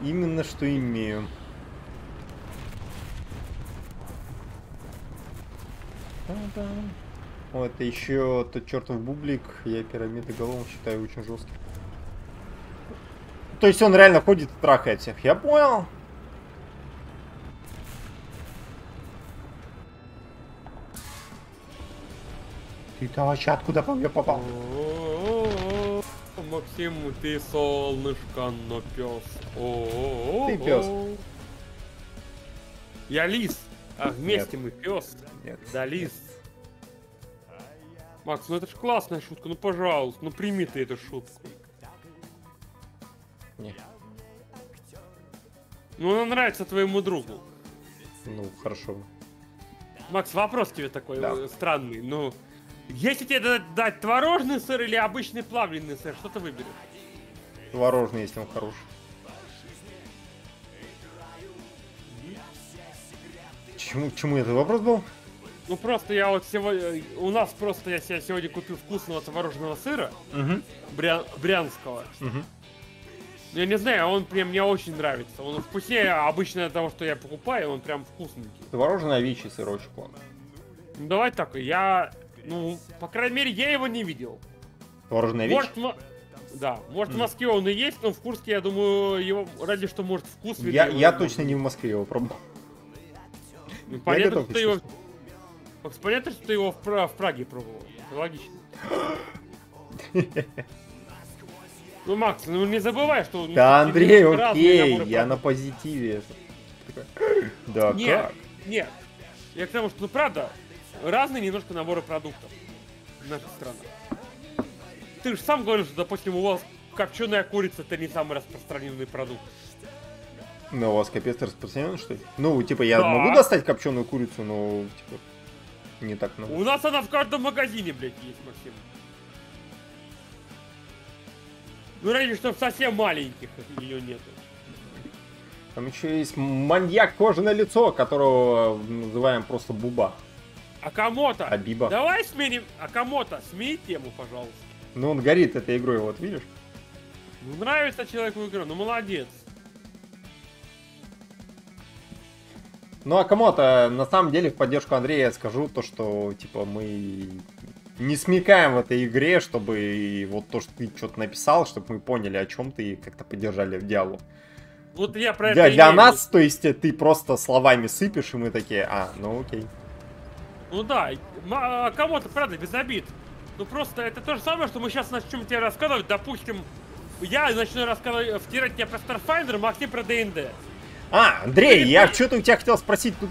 Именно что имею. Та-да. О, это еще тот чертов бублик. Я пирамиды головом считаю очень жестким. То есть он реально ходит и трахает всех. Я понял. Ты-то вообще откуда по мне попал? Максим, ты солнышко, но пес. Ты пёс. Я лис. А вместе мы пес. Нет. Да, лис. Макс, ну это ж классная шутка, ну пожалуйста, ну прими ты эту шутку. Не. Ну она нравится твоему другу. Ну, хорошо. Макс, вопрос тебе такой Да. странный. Ну, если тебе дать, дать творожный сыр или обычный плавленый сыр, что ты выберешь? Творожный, если он хороший. Чему, чему этот вопрос был? Ну просто я вот сегодня, у нас просто я себе сегодня купил вкусного творожного сыра Угу. бря- брянского. Угу. Я не знаю, он прям мне очень нравится. Он вкуснее обычно того, что я покупаю, он прям вкусненький. Творожный овечий сыр очень классно. Ну давай так, я, ну, по крайней мере, я его не видел. Творожный овечий? Может, да, может в. Москве он и есть, но в Курске, я думаю, его разве что может вкус Я, я его точно не в Москве его пробовал. Ну, понятно, что его... Понятно, что ты его в, в Праге пробовал. Логично. *laughs* Ну, Макс, ну не забывай, что... Да, Андрей, окей, я на позитиве. *laughs* Да, Нет, как? нет. Я к тому, что, ну, правда, разные немножко наборы продуктов в наших странах. Ты же сам говорил, что, допустим, у вас копченая курица это не самый распространенный продукт. Ну, у вас капец распространен, что ли? Ну, типа, я Да. могу достать копченую курицу, но, типа, не так много. У нас она в каждом магазине, блядь, есть, Максим. Ну, ради, чтобы совсем маленьких ее нету. Там еще есть маньяк кожаное лицо, которого называем просто Буба. Акамото! Абиба. Давай сменим... Акамото, смени тему, пожалуйста. Ну, он горит этой игрой, вот видишь? Ну, нравится человеку игра, ну молодец. Ну, а кому-то, на самом деле, в поддержку Андрея я скажу то, что, типа, мы не смекаем в этой игре, чтобы вот то, что ты что-то написал, чтобы мы поняли, о чем ты и как-то поддержали в диалог. Вот я про Для, это для нас, то есть, ты просто словами сыпешь, и мы такие, а, ну окей. Ну да, а кому-то, правда, без обид. Ну просто это то же самое, что мы сейчас начнем тебе рассказывать, допустим, я начну рассказывать, втирать тебе про Starfinder, Максим про ДНД. А, Андрей, Ты я не- что-то у тебя хотел спросить. Тут,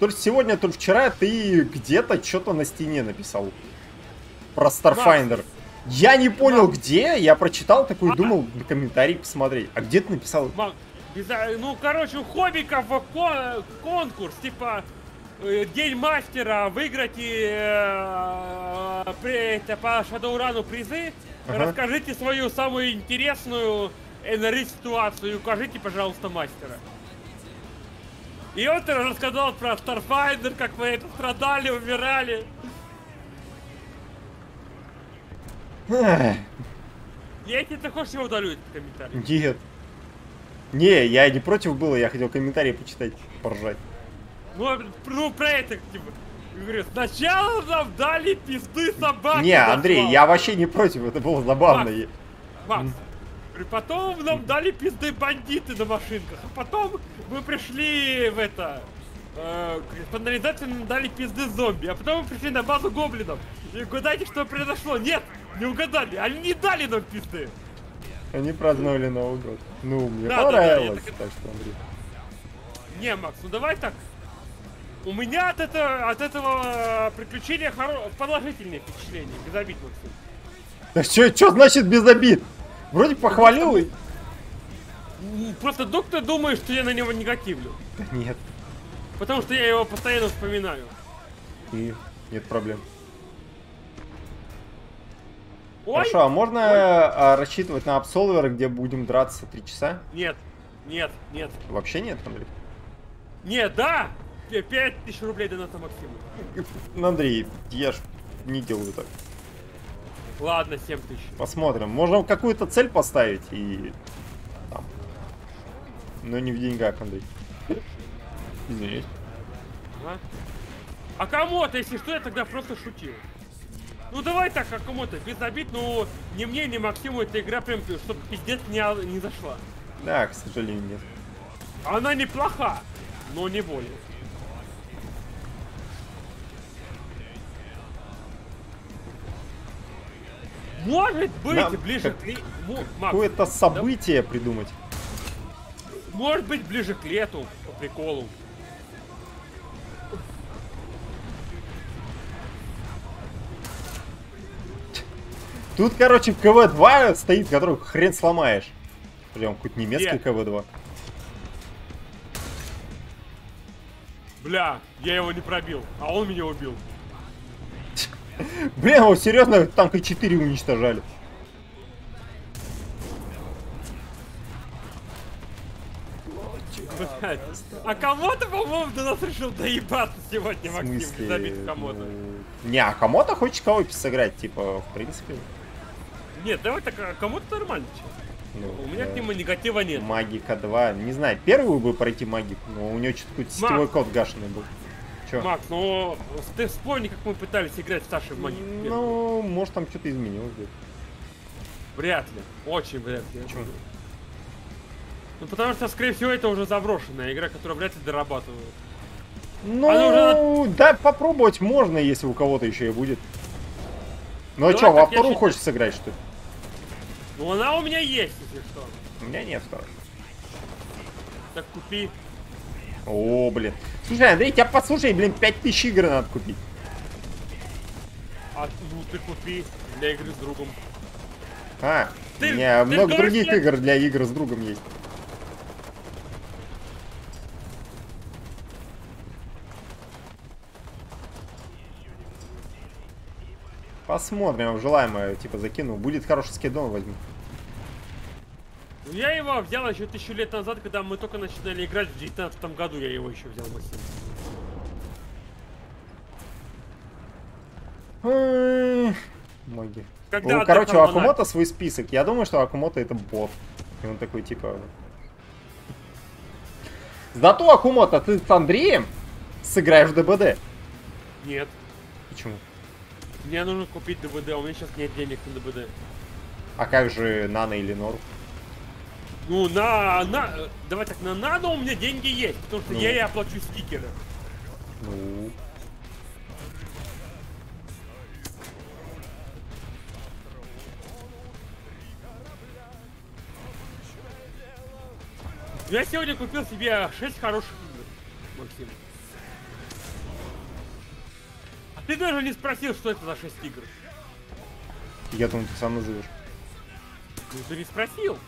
то ли сегодня, то ли вчера ты где-то что-то на стене написал. Про Starfinder. Я не понял, где. Я прочитал такой, А. думал, на комментарий посмотреть. А где ты написал? Мак, без а- ну, короче, у хоббиков кон- конкурс, типа, э, День мастера, выиграть и, э, при- это, по Шадоурану призы. Ага. Расскажите свою самую интересную НРИ-ситуацию и укажите, пожалуйста, мастера. И он рассказал про Starfinder, как мы это страдали, умирали. Если ты хочешь, я удалю этот комментарий. Нет. Не, я не против был, я хотел комментарии почитать, поржать. Ну, а, ну про это, типа, говорю, сначала нам дали пизды собаки. Не, Андрей, я вообще не против, это было забавно. Макс. Макс, говорю, потом нам дали пизды бандиты на машинках, а потом мы пришли в это... Э, нам дали пизды зомби, а потом мы пришли на базу гоблинов. И угадайте, что произошло? Нет, не угадали, они не дали нам пизды. Они праздновали Новый год. Ну, мне Да, да, да, понравилось, так так что, Андрей. Не, Макс, ну давай так. У меня от этого, от этого приключения хоро... положительные впечатления, без обид, Максим. Да что, что значит без обид? Вроде похвалил и... Просто ты думаешь, что я на него негативлю. Да нет. Потому что я его постоянно вспоминаю. И нет проблем. Ой! Хорошо, а можно а, рассчитывать на абсолвер, где будем драться 3 часа? Нет, нет, нет. Вообще нет, Андрей? Нет, да! 5000 рублей доната Максиму. Ну, Андрей, я ж не делаю так. Ладно, 7 тысяч. Посмотрим. Можно какую-то цель поставить и... Там. Но не в деньгах, Андрей. Извиняюсь. Ага. А кому-то, если что, я тогда просто шутил. Ну давай так, а кому-то, без обид, но ни мне, ни Максиму эта игра прям, чтобы пиздец не, не зашла. Да, к сожалению, нет. Она неплоха, но не более. Может быть, Нам ближе как- к Макс, Какое-то событие придумать. может быть, ближе к лету, по приколу. Тут, короче, КВ-2 стоит, который хрен сломаешь. Прям хоть немецкий Где? КВ-2. Бля, я его не пробил, а он меня убил. Блин, вот серьезно, танка 4 уничтожали. А кому-то, по-моему, до нас решил доебаться сегодня, Максим, забить кому-то. ну, Не, а кому-то хочет кого сыграть, типа, в принципе. Нет, давай так, а кому-то нормально. ну, У меня э, к нему негатива нет. Магика 2. Не знаю, первую бы пройти магику, но у него что-то какой-то сетевой код гашенный был. Чё? Макс, ну ты вспомни, как мы пытались играть с Сашей в магию. Ну, может там что-то изменилось где-то. Вряд ли. Очень вряд ли. я Почему? Ну потому что, скорее всего, это уже заброшенная игра, которую вряд ли дорабатывают. Ну, Оно да, попробовать можно, если у кого-то еще и будет. Ну а что, во я вторую считаю- хочешь сыграть, что ли? Ну она у меня есть, если что. У меня нет второй. Так купи. О, блин. Слушай, Андрей, тебя послушай, блин, 5000 игр надо купить. А ну ты купи для игры с другом. А, Ты- у меня ты много говоришь, других я- игр для игр с другом есть. Посмотрим, желаемое, типа, закину. Будет хороший скидон, возьму. Ну я его взял еще тысячу лет назад, когда мы только начинали играть в 19 году, я его еще взял Максим. Эх, Маги. Когда Ну, короче, у Акумото свой список. Я думаю, что Акумото это бот. И он такой, типа... Зато, Акумото, ты с Андреем сыграешь в ДБД. Нет. Почему? Мне нужно купить ДВД, а у меня сейчас нет денег на ДВД. А как же Нана или Нору? Ну, на, на, давай так, на нано у меня деньги есть, потому что Ну. я и оплачу стикеры. Ну... Я сегодня купил себе 6 хороших игр, Максим. А ты даже не спросил, что это за 6 игр. Я думаю, ты сам назовешь. Ну ты не спросил.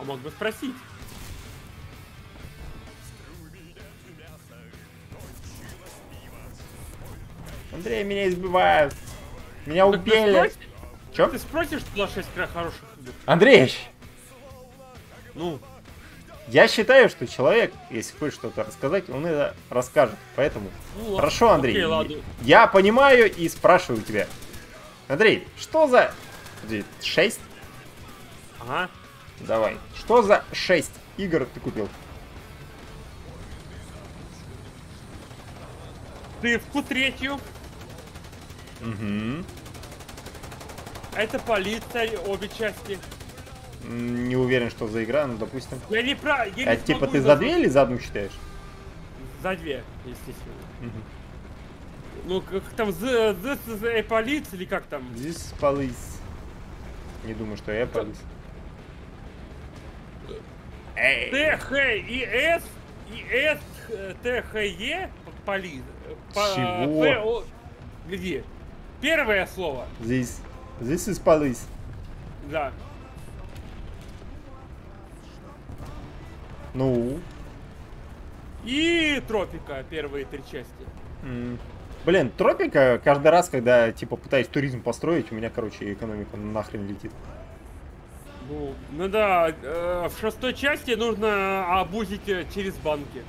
А мог бы спросить. Андрей, меня избивают. Меня Так ты убили. спросишь- Чё? Ты спросишь, что за 6 хороших игр? Андрей, Ну, я считаю, что человек, если хочет что-то рассказать, он это расскажет. Поэтому ну ладно. Хорошо, Андрей. Окей, ладно. Я понимаю и спрашиваю тебя. Андрей, что за... 6? Ага. Давай. Что за 6 игр ты купил? Ты в третью. Угу. Это полиция, обе части. Не уверен, что за игра, ну допустим. Я не про... Я А не типа смогу ты за две или за одну считаешь? За две, естественно. Мгм. Ну, как там, the, is a police, или как там? This police. Не думаю, что я police. Эй. Т, Х, И, С, И, С, Х, Т, Х, Е, полиз. Чего? Где? Первое слово, This. This is police. да. Ну. И Тропика, первые три части. м. Блин, тропика каждый раз, когда типа пытаюсь туризм построить, у меня, короче, экономика нахрен летит. Ну, ну да, э, в шестой части нужно обузить э, через банки.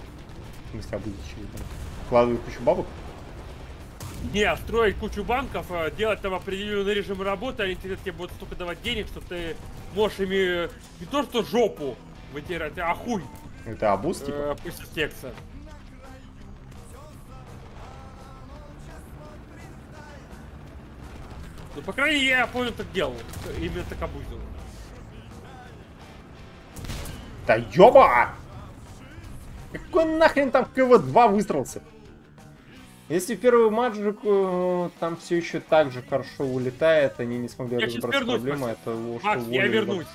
В смысле, обузить через банк. Вкладываю кучу бабок. Не, строить кучу банков, э, делать там определенный режим работы, они тебе, тебе будут столько давать денег, что ты можешь ими не то что жопу вытирать, а хуй Это обуз, типа. э, после секса. Ну, по крайней мере, я понял, так делал. Именно так обузил. Да ёба! Какой нахрен там КВ-2 выстроился? Если первую маджику там все еще так же хорошо улетает, они не смогли Я разобраться вернусь, проблемой, Макс. это во- что Макс, я вернусь.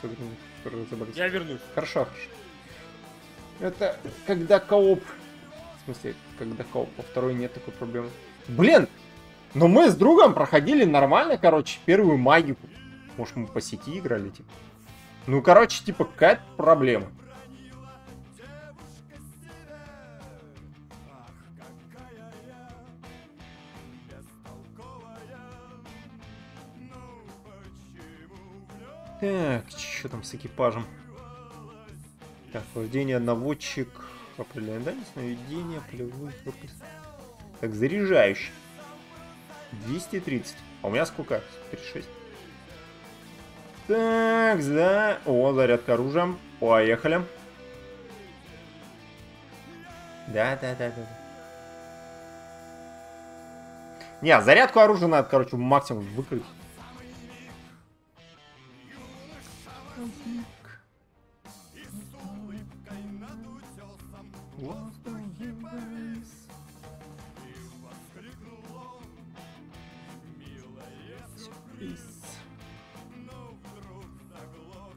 Разобрались. Я вернусь. Хорошо, хорошо. Это когда кооп. В смысле, когда кооп, во второй нет такой проблемы. Блин! Но мы с другом проходили нормально, короче, первую магику. Может, мы по сети играли, типа. Ну, короче, типа, какая-то проблема. Так, что там с экипажем? Так, вождение, наводчик, определенное дальность, наведение, полевой выпуск. Так, заряжающий. 230. А у меня сколько? 36. Так, за... О, зарядка оружием. Поехали. Да, да, да, да. Не, зарядку оружия надо, короче, максимум выкрыть. праздник. И с улыбкой над утесом воздухе повис. И воскликнуло милое сюрприз. Но вдруг заглох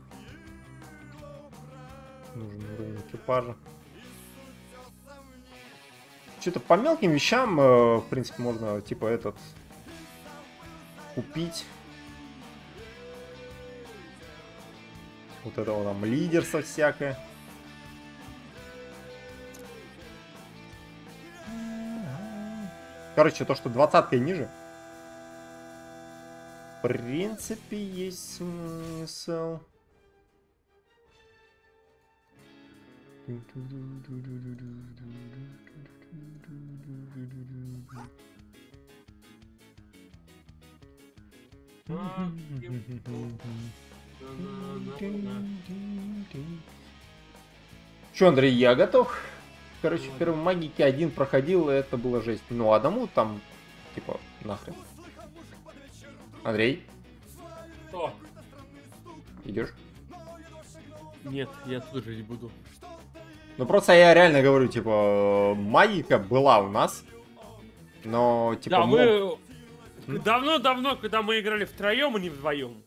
его Нужен уровень экипажа. Что-то по мелким вещам, э, в принципе, можно, типа, этот купить Вот этого там лидерство всякое. Короче, то, что двадцаткой ниже. В принципе, есть смысл. Че, Андрей, я готов. Короче, в первом магике один проходил, и это было жесть. Ну, одному там, типа, нахрен. Андрей, Что? идешь? Нет, я тоже не буду. Ну, просто я реально говорю, типа, магика была у нас, но, типа, да, мы давно-давно, когда мы играли втроем, а не вдвоем,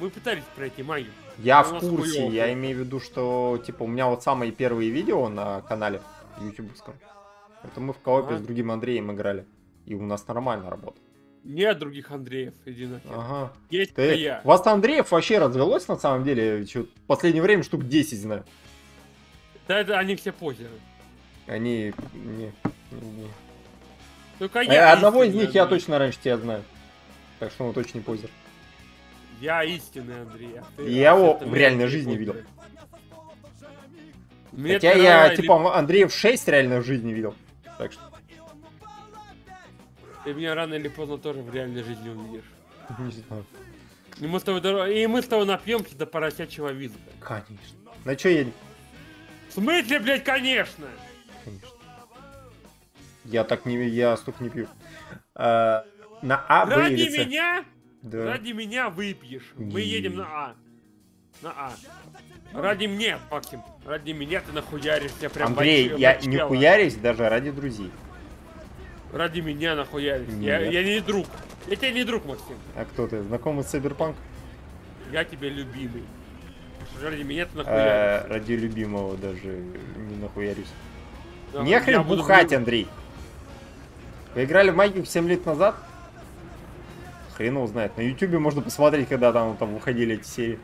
мы пытались пройти магию. Я в курсе, хуёво. я имею в виду, что, типа, у меня вот самые первые видео на канале ютубовском. Это мы в коопе Ага. с другим Андреем играли. И у нас нормально работает. Нет других Андреев, иди нахер. Ага. Есть Ты... я. У вас Андреев вообще развелось на самом деле? Чё, в последнее время штук 10 знаю. Да это они все позеры. Они... Не, не. Только Э, я Одного из них я точно раньше тебя знаю. Так что он точно не позер. Я истинный Андрей. а ты- Я его в реальной жизни видел. Мне Хотя я, или- типа, Андреев 6 реально в жизни видел. Так что... Ты меня рано или поздно тоже в реальной жизни увидишь. *laughs* Не знаю. И мы с тобой, дор- и мы с тобой напьемся до поросячьего визга. Конечно. На чё я... В смысле, блядь, конечно! Конечно. Я так не... Я столько не пью. А, на А Ради выявится. меня, Да. ради меня выпьешь. Мы едем на А. На А. Ради меня, Максим. Ради меня ты нахуяришься прям Андрей, боче- я бочело. не хуярюсь даже ради друзей. Ради меня нахуяришься. Я, я не друг. Я тебе не друг, Максим. А кто ты? Знакомый с Cyberpunk? Я тебе любимый. Ради меня ты Э, нахуяришься. ради любимого даже не нахуярюсь. Да, Не я хрен буду бухать, любим. Андрей. Вы играли в магию 7 лет назад? Хрен его знает. На ютубе можно посмотреть, когда там, там выходили эти серии.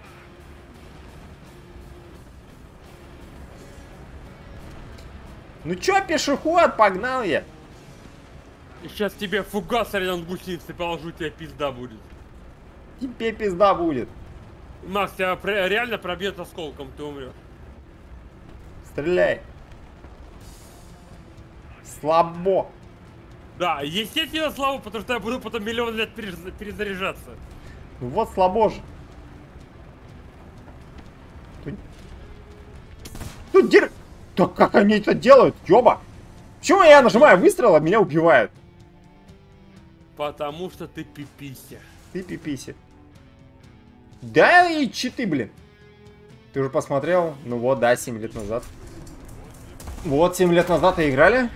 Ну чё, пешеход, погнал я. Сейчас тебе фугас рядом с гусеницей положу, тебе пизда будет. Тебе пизда будет. Макс, тебя реально пробьет осколком, ты умрешь. Стреляй. Слабо. Да, естественно, слава, потому что я буду потом миллион лет перез- перезаряжаться. Ну вот слабо же. Тут- Тут дер... Да как они это делают, ёба? Почему я нажимаю выстрел, а меня убивают? Потому что ты пипися. Ты пиписи. Да и читы, блин. Ты уже посмотрел? Ну вот, да, 7 лет назад. Вот, 7 лет назад и играли?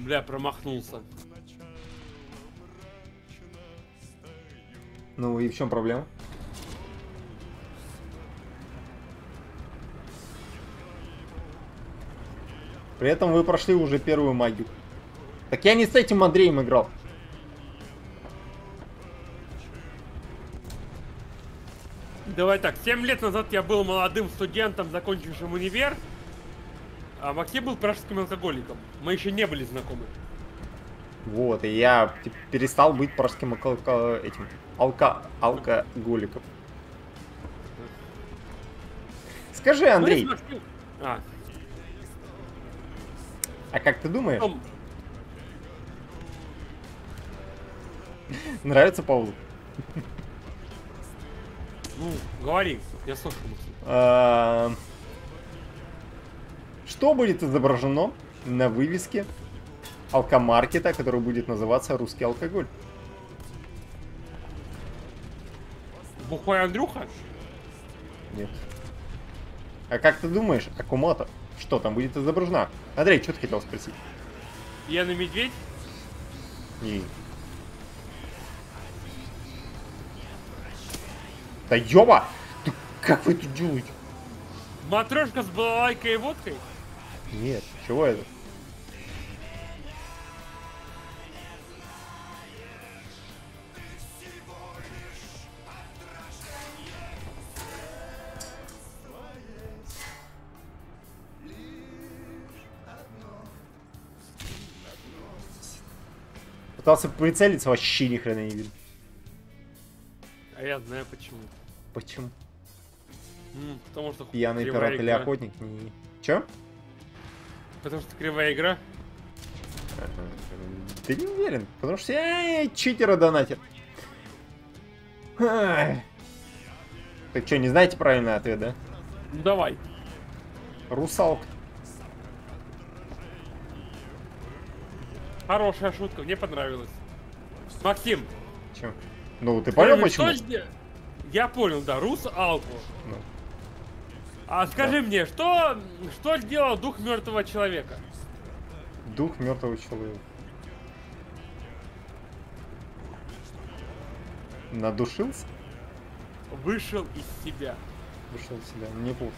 Бля, промахнулся. Ну и в чем проблема? При этом вы прошли уже первую магию. Так я не с этим Андреем играл. Давай так, 7 лет назад я был молодым студентом, закончившим универ, а Максим был пражским алкоголиком. Мы еще не были знакомы. Вот, и я перестал быть пражским алко- алко- этим алка алкоголиком. Скажи, Андрей, с Максим- А, а как ты думаешь, потом- нравится Павлу? ну, говори, я слушаю, Что будет изображено на вывеске алкомаркета, который будет называться «Русский алкоголь»? Бухой Андрюха? Нет. А как ты думаешь, Акумото, что там будет изображено? Андрей, что ты хотел спросить? Я на медведь? Не. Да ёба! Ты как вы это делаете? Матрешка с балалайкой и водкой? Нет, чего это? Пытался прицелиться, вообще ни хрена не видно. А я знаю почему. Почему? М, потому что Пьяный пират или охотник? Не... Чё? Потому что кривая игра. Ты не уверен, потому что я читера донатер. Так что, не знаете правильный ответ, да? Ну давай. Русалка. Хорошая шутка, мне понравилась. Максим, Чё? Ну, ты понял скажи, почему? Я понял, да, Рус Алку. Ну, А скажи мне, что, что сделал дух мертвого человека? дух мертвого человека. Надушился? Вышел из себя. Вышел в себя. Неплохо.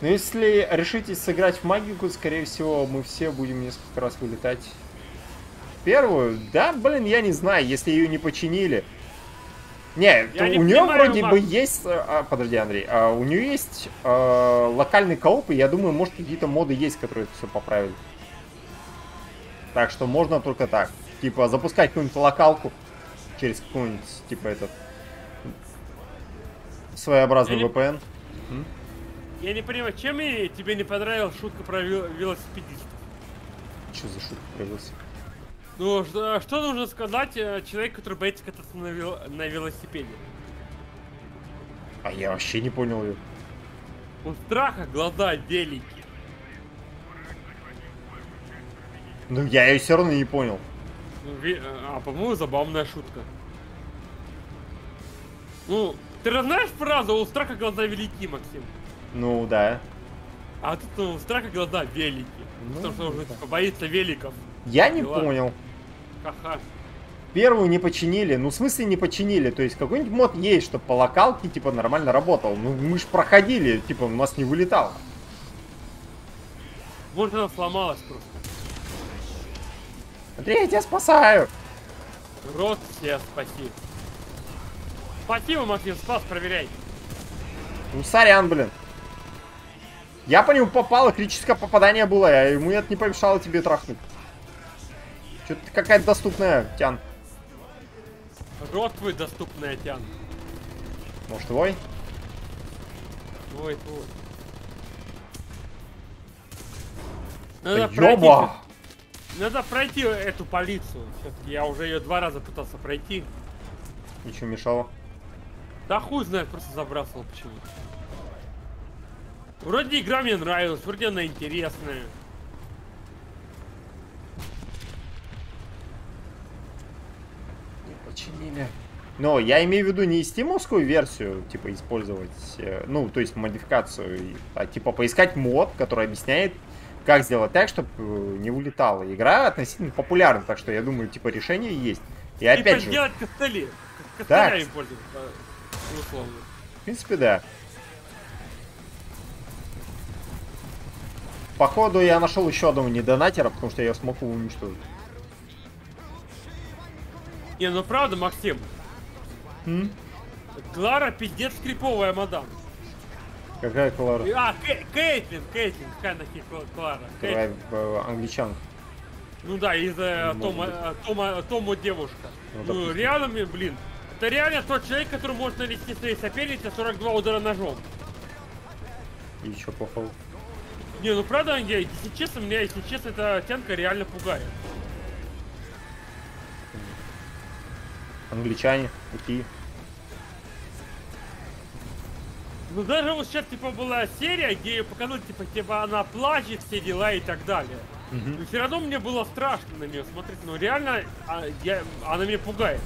Но если решитесь сыграть в магику, скорее всего, мы все будем несколько раз вылетать. Первую? Да, блин, я не знаю, если ее не починили. Не, то не у нее вроде Макс. бы есть... а, подожди, Андрей. а, у нее есть а, локальный кооп, и я думаю, может, какие-то моды есть, которые это все поправили. Так что можно только так. Типа, запускать какую-нибудь локалку через какой-нибудь, типа, этот... Своеобразный Я не- VPN. Я не понимаю, чем и тебе не понравилась шутка про вел- велосипедистов? Что за шутка появился? Ну, что, что нужно сказать э, человеку, который боится кататься на, вел- на велосипеде? А я вообще не понял ее. У страха глаза велики. Ну, я ее все равно не понял. Ну, ви- А, по-моему, забавная шутка. Ну, ты же знаешь фразу «У страха глаза велики», Максим? Ну, да. А тут ну, у страха глаза велики. Ну, Потому что он да. типа, боится великов. Я не Ладно. понял. Ха-ха. Первую не починили. Ну, в смысле не починили? То есть, какой-нибудь мод есть, чтобы по локалке, типа, нормально работал. Ну, мы ж проходили, типа, у нас не вылетало. Может, она сломалась просто. Андрей, я тебя спасаю. Рот все спаси. Спасибо, Максим, спас, проверяй. Ну, сорян, блин. Я по нему попал, критическое попадание было, а ему это не помешало тебе трахнуть. Что-то ты какая-то доступная, Тян. Рот твой доступный, Атян. Может, твой? Твой, твой. Надо пройти, ёба! надо пройти эту полицию. Я уже ее два раза пытался пройти. Ничего мешало. Да хуй знает, просто забрасывал почему-то. Вроде игра мне нравилась, вроде она интересная. Не починили. Но я имею в виду не стимовскую версию, типа, использовать, э, ну, то есть модификацию, и- а типа поискать мод, который объясняет, как сделать так, чтобы не улетало. Игра относительно популярна, так что я думаю, типа, решение есть. И Типа опять же, сделать костыли. Да. Костылями пользоваться, условно. в принципе, да. Походу, я нашел еще одного недонатера, потому что я смогу уничтожить. Не, ну правда, Максим, М? Клара пиздец криповая мадам. Какая Клара? А, Кэ- Кейтлин, Кейтлин, какая нахер Кла- Клара? Какая э, англичанка. Ну да, из э, Тома, э, Тома, Тому девушка. Ну, Ну, реально, блин, это реально тот человек, который может нанести своей сопернице 42 удара ножом. И еще плохого. Не, ну правда, я, если честно, меня, если честно, эта тянка реально пугает. Англичане, какие? Ну даже вот сейчас, типа, была серия, где показали, типа, типа, она плачет, все дела и так далее. Мгм. Но все равно мне было страшно на нее смотреть. Ну реально, а, я, она меня пугает.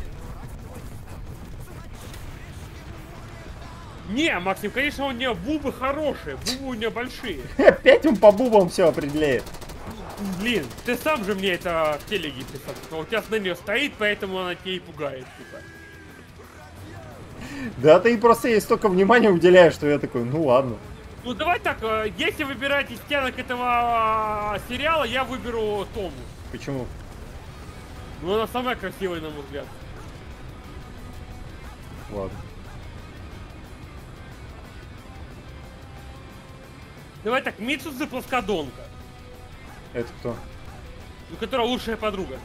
Не, Максим, конечно, у нее бубы хорошие, бубы у нее большие. *laughs* Опять он по бубам все определяет. Блин, ты сам же мне это в телеге писал. У тебя на нее стоит, поэтому она тебя и пугает, типа. Да ты просто ей столько внимания уделяешь, что я такой, ну ладно. Ну давай так, э, если выбирать из стенок этого э, сериала, я выберу Тому. Почему? Ну она самая красивая, на мой взгляд. Ладно. Давай так, Мицузы плоскодонка. Это кто? Ну, которая лучшая подруга.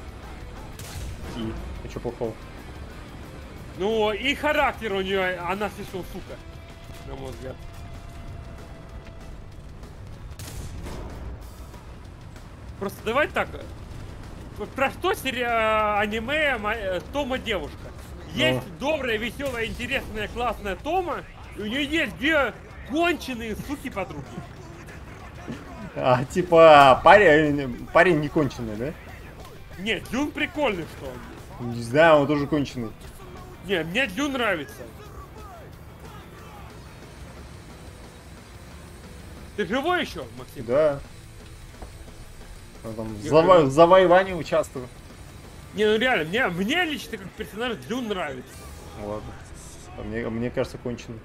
И. А что плохого? Ну, и характер у нее, она слишком сука. На мой взгляд. Просто давай так. э, Про что серия аниме ма- э, Тома девушка? Есть добрая, веселая, интересная, классная Тома, и у нее есть две конченые суки подруги. А, типа, парень, парень не конченый, да? Нет, Дюн прикольный, что он. Не знаю, он тоже конченый. Не, мне Дюн нравится. Ты живой еще, Максим? Да. Он там в завоевании участвую. Не, ну реально, мне, мне лично как персонаж Дюн нравится. Ладно. А мне, мне кажется, конченый.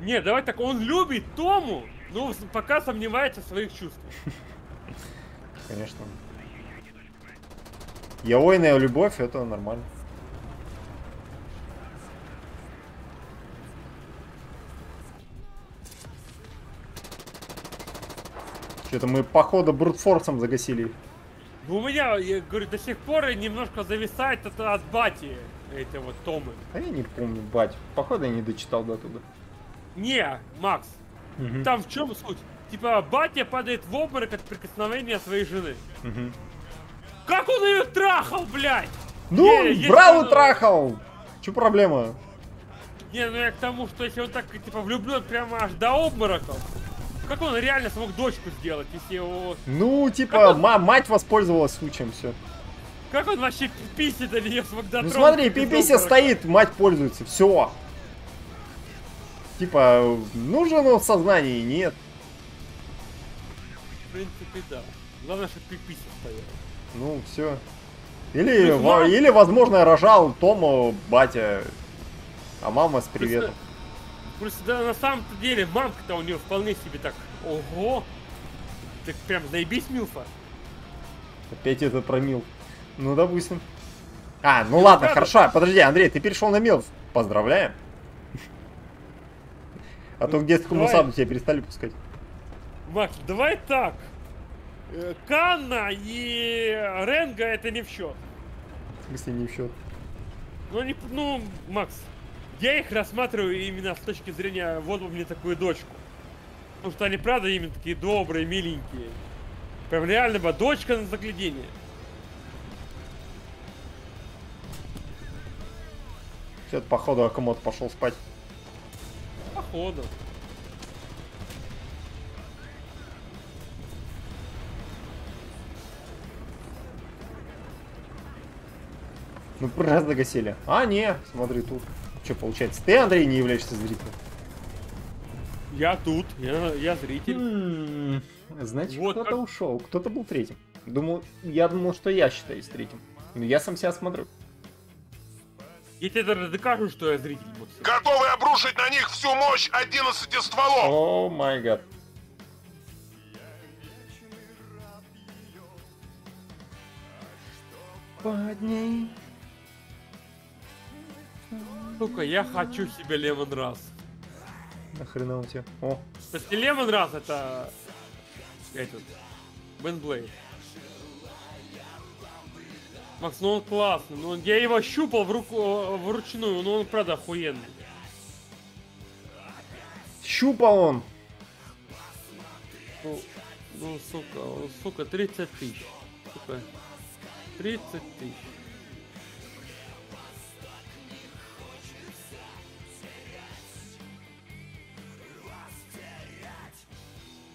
Не, давай так, он любит Тому, но пока сомневается в своих чувствах. Конечно. Яойная любовь, это нормально. Что-то мы походу брутфорсом загасили. Ну, У меня, я говорю, до сих пор немножко зависает от, от бати эти вот Томы. А я не помню, бать. Походу я не дочитал до туда. Не, Макс, там в чем суть? Типа, батя падает в обморок от прикосновения своей жены. Как он ее трахал, блядь? Ну, Не, и трахал! Че проблема? Не, ну я к тому, что если он так, типа, влюблен прямо аж до обмороков, как он реально смог дочку сделать, если его... Ну, типа, он- ма- мать воспользовалась случаем, все. Как он вообще писи до нее смог Ну дотронуться? смотри, без Пипися обморока? стоит, мать пользуется, все. Типа, нужен он в сознании, нет. В принципе, да. Главное, чтобы пипися стояла. Ну, все. Или, Ну, во- мам- или, возможно, рожал Тому батя, а мама с приветом. Просто да, на самом-то деле мамка-то у нее вполне себе так, ого, так прям заебись Милфа. Опять это промил. Ну, допустим. А, ну ладно, правда. хорошо. Подожди, Андрей, ты перешел на Милф. Поздравляем. А то в детскому давай. саду тебя перестали пускать. Макс, давай так. Э, Канна и Ренга это не в счет. В смысле, не в счет. Ну, не, ну, Макс, я их рассматриваю именно с точки зрения, вот бы мне такую дочку. Потому что они, правда, именно такие добрые, миленькие. Прям реально бы дочка на заглядение. Все, походу, Акамот пошел спать. Походу. Ну, раз загасили. А, не, смотри тут. Что получается? Ты, Андрей, не являешься зрителем? Я тут, я, я зритель. М, Значит, Вот кто-то как- ушел, кто-то был третьим. Думал, я думал, что я считаюсь третьим. Но я сам себя смотрю. Я тебе даже докажу, что я зритель. Готовы обрушить на них всю мощь 11 стволов! О май гад. Под ней. Сука, я хочу себе лемон раз. Нахрена у тебя? О, То есть не лемон раз, это... Этот... Бенблейд. Макс, ну он классный. Ну, я его щупал в руку, вручную, но он правда охуенный. щупал он. Ну, ну, сука, ну, сука, 30 тысяч. Сука, 30 тысяч.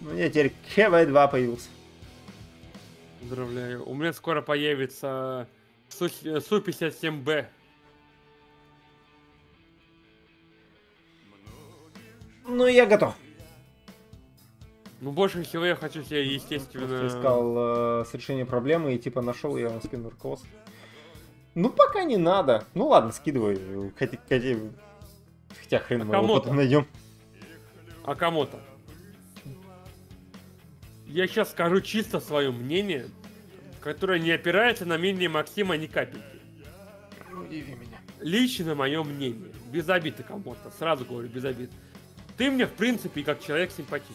Ну, я теперь КВ-2 появился. Поздравляю. У меня скоро появится Су-57Б. Ну, я готов. Ну, больше всего я хочу себе, естественно... Просто искал э, с решением проблемы и типа нашел, я вам скину руководство. Ну, пока не надо. Ну ладно, скидывай. Хотя, хотя, хотя хрен А мы его потом найдем. А кому-то. Я сейчас скажу чисто свое мнение, которое не опирается на мнение Максима ни капельки. Удиви меня. Лично мое мнение. Без обиды кому-то. Сразу говорю, без обид. Ты мне, в принципе, как человек симпатичен.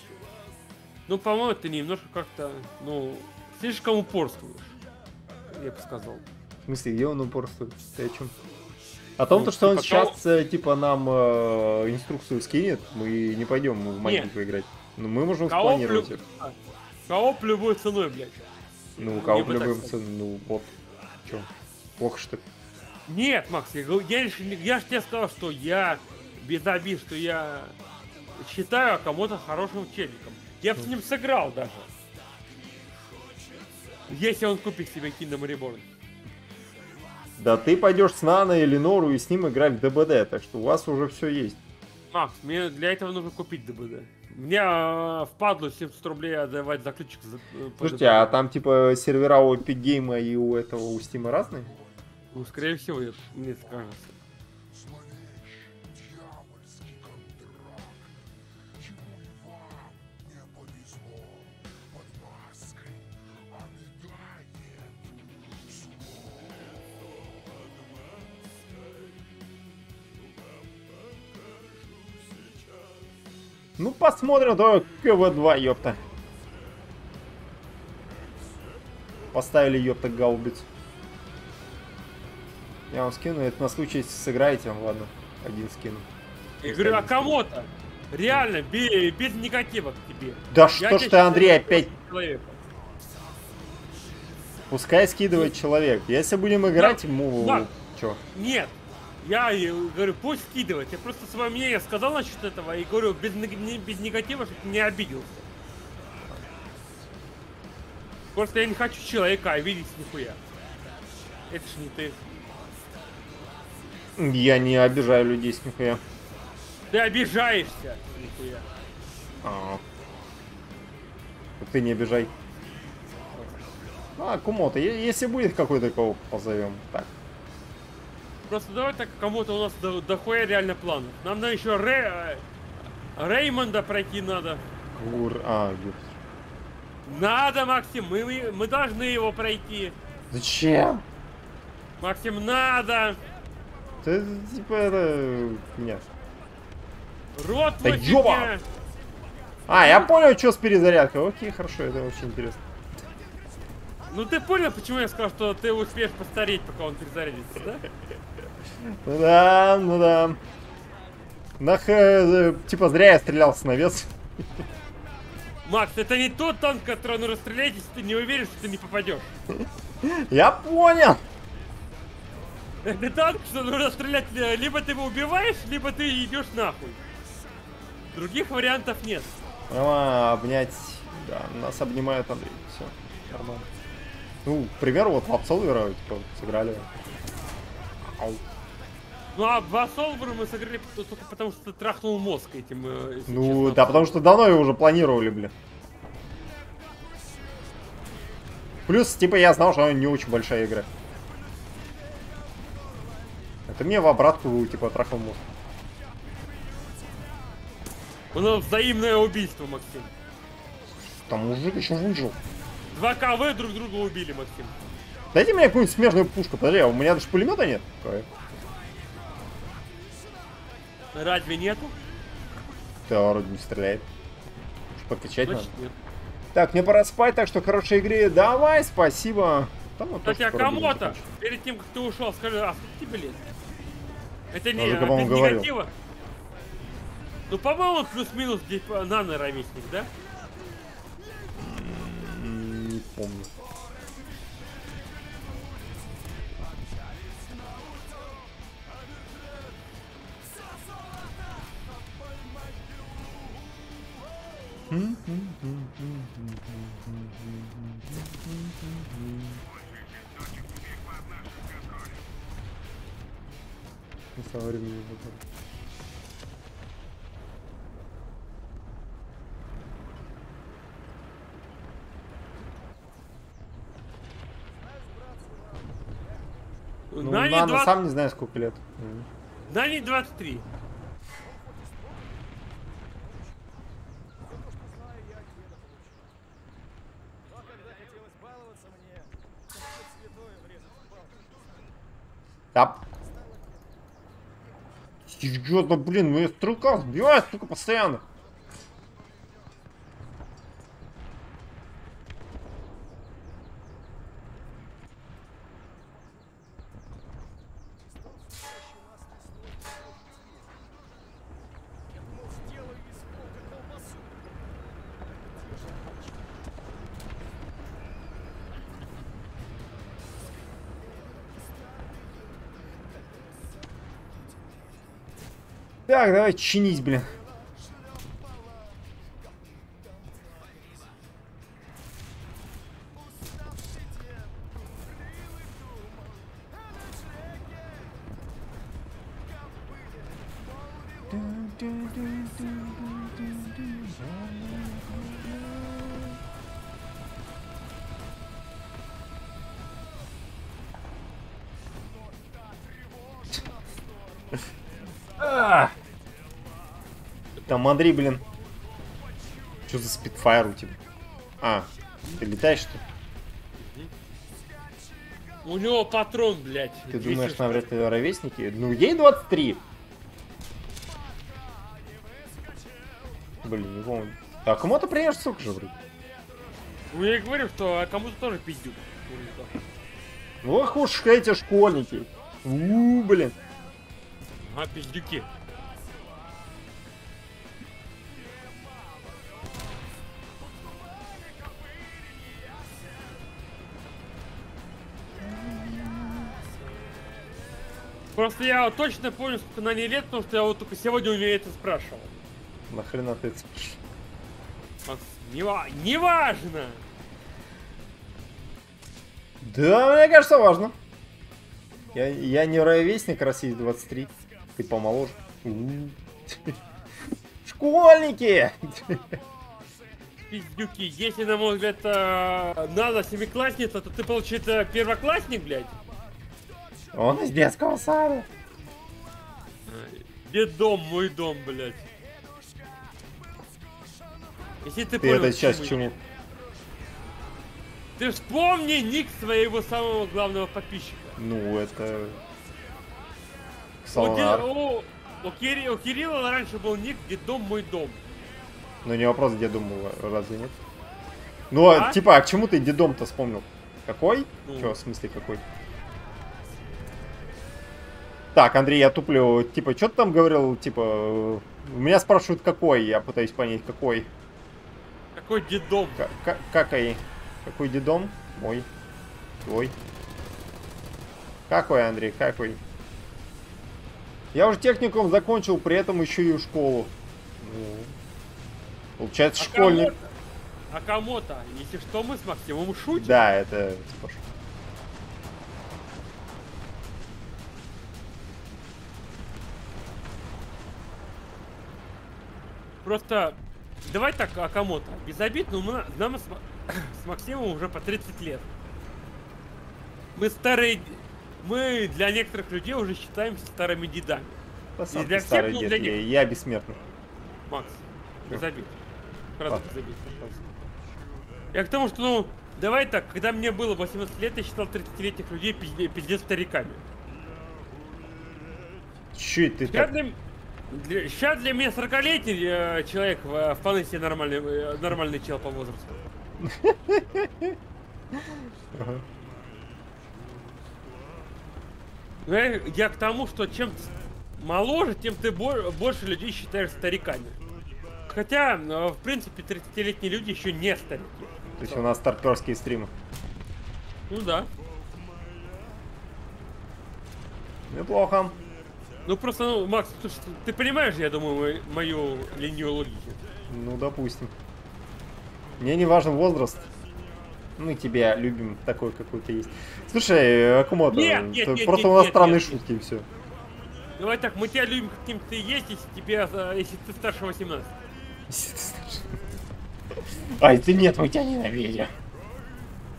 Ну, по-моему, ты немножко как-то, ну, слишком упорствуешь. Я бы сказал. В смысле, где он упорствует? Ты о чем? О том, Ну, то, что он типа, сейчас, э, типа, нам э, инструкцию скинет, мы не пойдем в маленькую играть. Но мы можем спланировать плю- это. Кого любой ценой, блядь. Ну, у кого цен, ну, вот. Чё? Плохо, что ли? Нет, Макс, я, я, ж- я же тебе сказал, что я без обид, что я считаю кому-то хорошим челиком. Я бы с ним сыграл даже. Если он купит себе Kingdom Reborn. Да ты пойдешь с Наной или Нору и с ним играть в ДБД, так что у вас уже все есть. Макс, мне для этого нужно купить ДБД. Мне э, впадло 70 рублей отдавать за ключик. За, э, Слушайте, а там типа сервера у Epic Game и у этого у Steam разные? Ну, скорее всего, мне кажется. Ну посмотрим, то КВ-2, ёпта. Поставили, ёпта, гаубиц. Я вам скину, это на случай, если сыграете, ладно, один скину. Говорю, а кому-то? Реально, бе- без негатива к тебе. Да Я что ж ты, Андрей, опять человеком. Пускай скидывает человек. Если будем играть, ему... да. Чё? Нет. Я говорю, пусть скидывает. Я просто свое мнение сказал насчет этого и говорю, без, без негатива, чтобы не обиделся. Просто я не хочу человека обидеть нихуя. Это ж не ты. Я не обижаю людей с нихуя. Ты обижаешься. Нихуя. А. Ты не обижай. А, Кумота, если будет какой-то, кого позовем. Так. Просто давай так, кому-то у нас до, дохуя реально планов. Нам надо еще Рэ... э, Реймонда пройти надо. Кур... А, ёпт. Надо, Максим, мы, мы, мы должны его пройти. Зачем? Максим, надо! Ты, типа, это... Нет. Рот Да твой ёба! А, я понял, что с перезарядкой. Окей, хорошо, это очень интересно. Ну ты понял, почему я сказал, что ты успеешь постареть, пока он перезарядится, да? Ну да, ну да. Нах, э, типа, зря я стрелял с навес. Макс, это не тот танк, который нужно стрелять, если ты не уверен, что ты не попадешь. Я понял. Это танк, что нужно стрелять, э, либо ты его убиваешь, либо ты идешь нахуй. Других вариантов нет. А, обнять. Да, нас обнимают Андрей. Все, нормально. Ну, к примеру, вот в Absolver, типа, сыграли. Ау. Ну а в Assaulver мы сыграли только потому, что ты трахнул мозг этим, э, Ну, честно. да, потому что давно его уже планировали, блин. Плюс, типа, я знал, что она не очень большая игра. Это мне в обратку, типа, трахнул мозг. У нас взаимное убийство, Максим. Там мужик еще выжил. Два КВ друг друга убили, Максим. Дайте мне какую-нибудь смежную пушку. Подожди, а у меня даже пулемета нет. Какая? Разве нету? Да, вроде не стреляет. Уж подкачать надо. Значит, нет. Так, мне пора спать, так что хорошей игры. Давай, спасибо. Там вот Кстати, а кому-то, перед тем, как ты ушел, скажи, а тебе лет? Это не без говорил? негатива? Ну, по-моему, плюс-минус нано ровесник, да? Не помню. Не со временем выбора. Ну, Ну, Да, они Нана два- сам не знаю, сколько лет. Не 23. Да. Серьезно, блин, ну я стрелка сбиваю, сука, постоянно. Так, давай чинись, блин. А! Там Андрей, блин. Что за спидфайр у тебя? А, ты летаешь что ли? У него патрон, блядь. Ты 200 думаешь, штук. навряд ли ровесники? Ну, ей 23. Блин, не помню. А кому-то приезжаешь, сука же вроде. Ну я говорю, что а кому-то тоже пиздюк. Ох уж эти школьники. У, блин. А, пиздюки. Просто я вот точно помню, сколько на ней лет, потому что я вот только сегодня у нее это спрашивал. Нахрена ты это спрашиваешь? Макс, нева- неважно! Да, мне кажется, важно. Я, я не ровесник России 23. Ты помоложе. Школьники! Пиздюки, если, на мой взгляд, э, надо семиклассница, то ты, получается, первоклассник, блядь? Он из детского сада. Где дом, мой дом, блядь? Если ты, Ты понял, это сейчас чему? Ты вспомни ник своего самого главного подписчика. Ну, это... У, Солонар. у- у Кири- у Кирилла раньше был ник где дом мой дом. Ну, не вопрос, где дом был, разве нет? Ну, А? типа, а к чему ты дедом-то вспомнил? Какой? Ну. Чё, в смысле какой? Так, Андрей, я туплю. Типа, что ты там говорил? Типа, меня спрашивают, какой. Я пытаюсь понять, какой. Какой дедом? К- к- какой? Какой дедом? Мой. Твой. Какой, Андрей, какой? Я уже техникум закончил, при этом еще и школу. Ну, Получается, А школьник. А кому-то, если что, мы с Максимом шутим. Да, это типа Просто давай так, а кому-то. Без обид, но мы, нам с, *coughs* с Максимом уже по 30 лет. Мы старые... Мы для некоторых людей уже считаемся старыми дедами. да сам для всех, ну, для я, них. я бессмертный. Макс, без обид. Сразу без обид, пожалуйста. Я к тому, что, ну, давай так, когда мне было 18 лет, я считал 30-летних людей пизде- пиздец стариками. Че ты так? для, для, ща для меня 40-летний э, человек э, вполне себе нормальный, э, нормальный чел по возрасту. Я, я к тому, что чем моложе, тем ты бо- больше людей считаешь стариками. Хотя, э, в принципе, 30-летние люди еще не старики. То есть у нас старперские стримы. Ну да. Неплохо. Ну просто, ну, Макс, слушай, ты, понимаешь, я думаю, мою линию логики. Ну, допустим. Мне не важен возраст. Мы тебя любим такой, какой ты есть. Слушай, Акумото, Нет, нет, нет, просто нет, у нас нет, странные нет. шутки и все. Давай так, мы тебя любим каким ты есть, если тебе, э, если ты старше 18. Ай, ты нет, мы тебя ненавидим.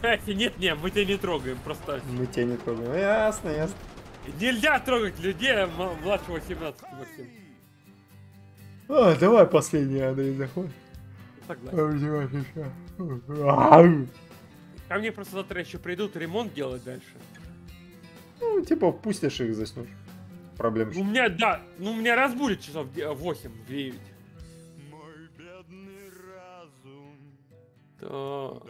А, если нет, нет, мы тебя не трогаем, просто. Мы тебя не трогаем. Ясно, ясно. Нельзя трогать людей м- младше 18, Максим. А, давай последний, Андрей, заходит. Согласен. Ко мне просто завтра еще придут ремонт делать дальше. Ну, типа, пустишь их заснешь. Проблем У меня, да, ну у меня разбудит часов в 8, 9. Мой бедный разум Так.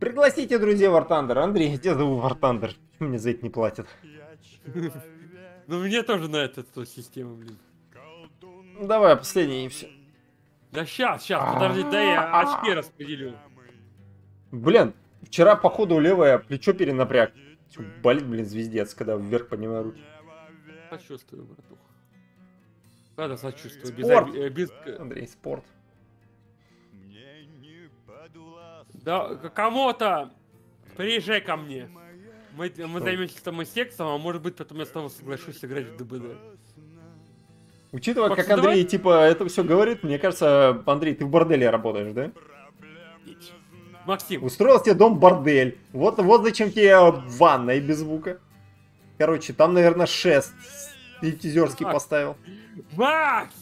Пригласите друзей War Thunder. Андрей, где зову War Thunder? Почему мне за это не платят? *laughs* Ну мне тоже на эту, эту систему, блин. Ну, давай, последний и все. Да сейчас, сейчас, подожди, да я очки распределю. Блин, вчера, походу, левое плечо перенапряг. Болит, блин, звездец, когда вверх поднимаю руки. Сочувствую, братуха. Надо сочувствую, без, Спорт. э, без... Андрей, спорт. Да, к- кому-то приезжай ко мне. Мы, мы займемся там и сексом, а может быть потом я снова соглашусь играть в ДБД. Учитывая, Макс, как Андрей, давай- типа, это все говорит, мне кажется, Андрей, ты в борделе работаешь, да? Максим, Устроил себе дом бордель. Вот, вот зачем тебе ванная без звука. Короче, там, наверное, шест стриптизерский поставил. Макс!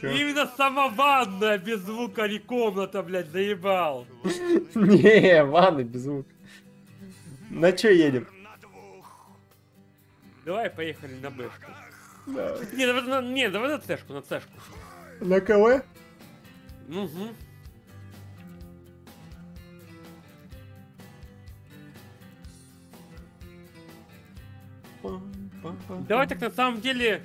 Чё? Именно сама ванная без звука, а не комната, блядь, заебал. *laughs* Не, ванны без звука. На чё едем? Давай поехали на бэшку. Да. Не, давай, на, не, давай на цешку, на цешку. На КВ? Угу. Давай так на самом деле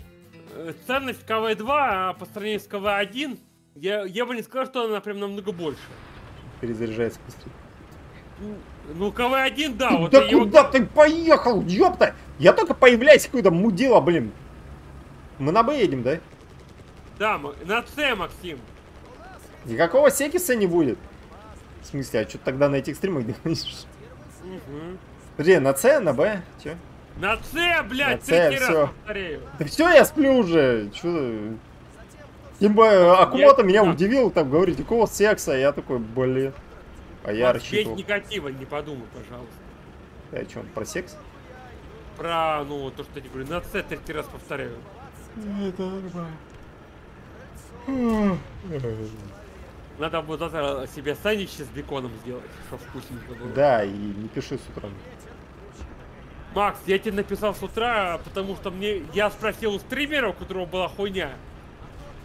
ценность КВ-2 по сравнению с КВ-1, я, я бы не сказал, что она прям намного больше. Перезаряжается быстрее. Ну, КВ-1, да, вот да я его- куда ты поехал, ёпта? Я только появляюсь, какой-то мудила, блин. Мы на Б едем, да? Да, Ма- на С, Максим. Никакого секиса не будет. В смысле, а что тогда на этих стримах делаешь? Мгм. Подожди, на С, на Б? Че? На С, блядь, третий раз всё. повторяю. Да все, я сплю уже. Че? Тем более, Акумота Я- меня да. удивил, там говорит, какого секса? Я такой, блин. А я рассчитывал. негатива не подумай, пожалуйста. Ты о чем, про секс? Про, ну, то, что я говорю, на С третий раз повторяю. Это нормально. Надо будет завтра себе сандвичи с беконом сделать, чтобы вкусненько было. Да, и не пиши с утра. Макс, я тебе написал с утра, потому что мне я спросил у стримера, у которого была хуйня.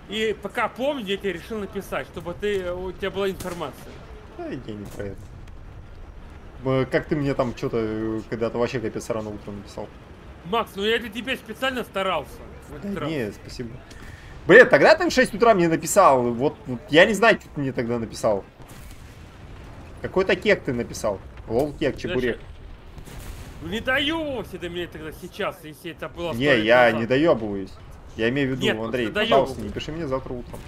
И пока помню, я тебе решил написать, чтобы ты у тебя была информация. Да, я не про это. Э, Как ты мне там что-то когда-то вообще капец рано утром написал? Макс, ну я для тебя специально старался. Да не, спасибо. Блин, тогда ты в 6 утра мне написал. Вот, вот я не знаю, что ты мне тогда написал. Какой-то кек ты написал. Лол кек, чебурек. Ну не доебывайся ты мне тогда сейчас, если это было Не, я назад. не доебываюсь. Я имею в виду, Нет, Андрей, пожалуйста, не пиши мне завтра утром.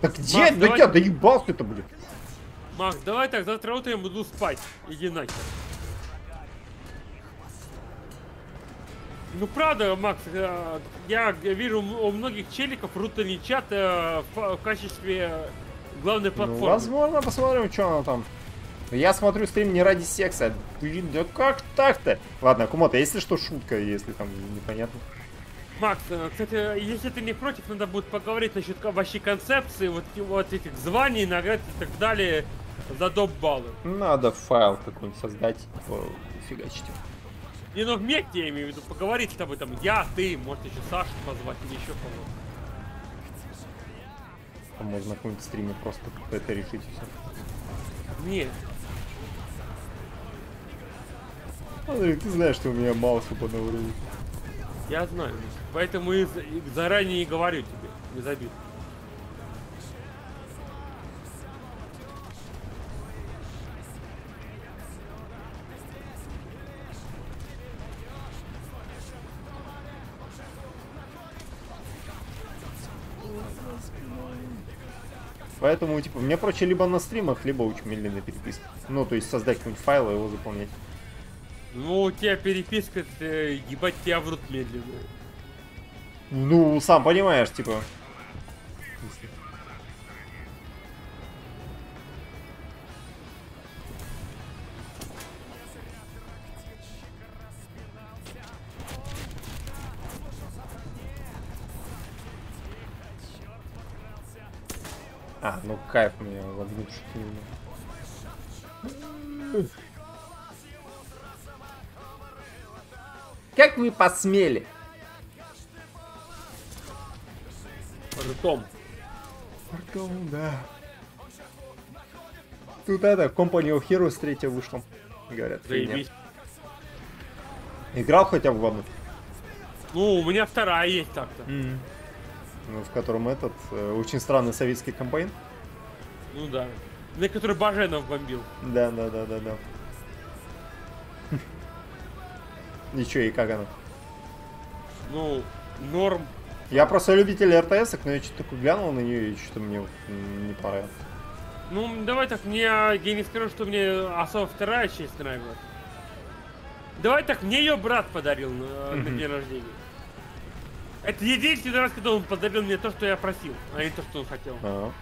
Так где? Макс, да давай- я доебался это, блин. Макс, давай так, завтра утром я буду спать. Иди нахер. Ну правда, Макс, э, я вижу у многих челиков рутный чат э, в качестве главной Ну, платформы. возможно, посмотрим, что она там. Но Я смотрю стрим не ради секса. Блин, да как так-то? Ладно, Кумота, если что, шутка, если там непонятно. Макс, э, кстати, если ты не против, надо будет поговорить насчет вообще концепции вот, вот этих званий, наград и так далее за доп. баллы. Надо файл какой-нибудь создать, типа, фигачить. Не, ну вместе я имею в виду, поговорить с тобой там, я, ты, может еще Сашу позвать или еще кого. А можно на каком-нибудь стриме просто это решить и все. Нет, Андрей, ты знаешь, что у меня мало свободного времени. я знаю, поэтому и, за- и заранее и говорю тебе, без обид. Поэтому, типа, мне проще либо на стримах, либо очень медленная переписка. Ну, то есть создать какой-нибудь файл и его заполнять. Ну, у тебя переписка, ты, ебать, тебя врут медленно. Ну, сам понимаешь, типа. А, ну кайф мне логнуть. Как вы посмели? Ртом. Пардон, да. Тут это, Company of Heroes третья вышла. Говорят. Заебись. Играл хотя бы в одну? Ну, у меня вторая есть так-то. Ну, в котором этот, э, очень странный советский комбайн. Ну да. На который Баженов бомбил. Да, да, да, да, да. Ничего, и как она? Ну, норм. Я просто любитель РТС, но я что-то такое глянул на нее и что-то мне не понравилось. Ну, давай так, мне, я не скажу, что мне особо вторая часть нравилась. Давай так, мне ее брат подарил на, на Мгм. день рождения. Это единственный раз, когда он подарил мне то, что я просил, а не то, что он хотел. Ага.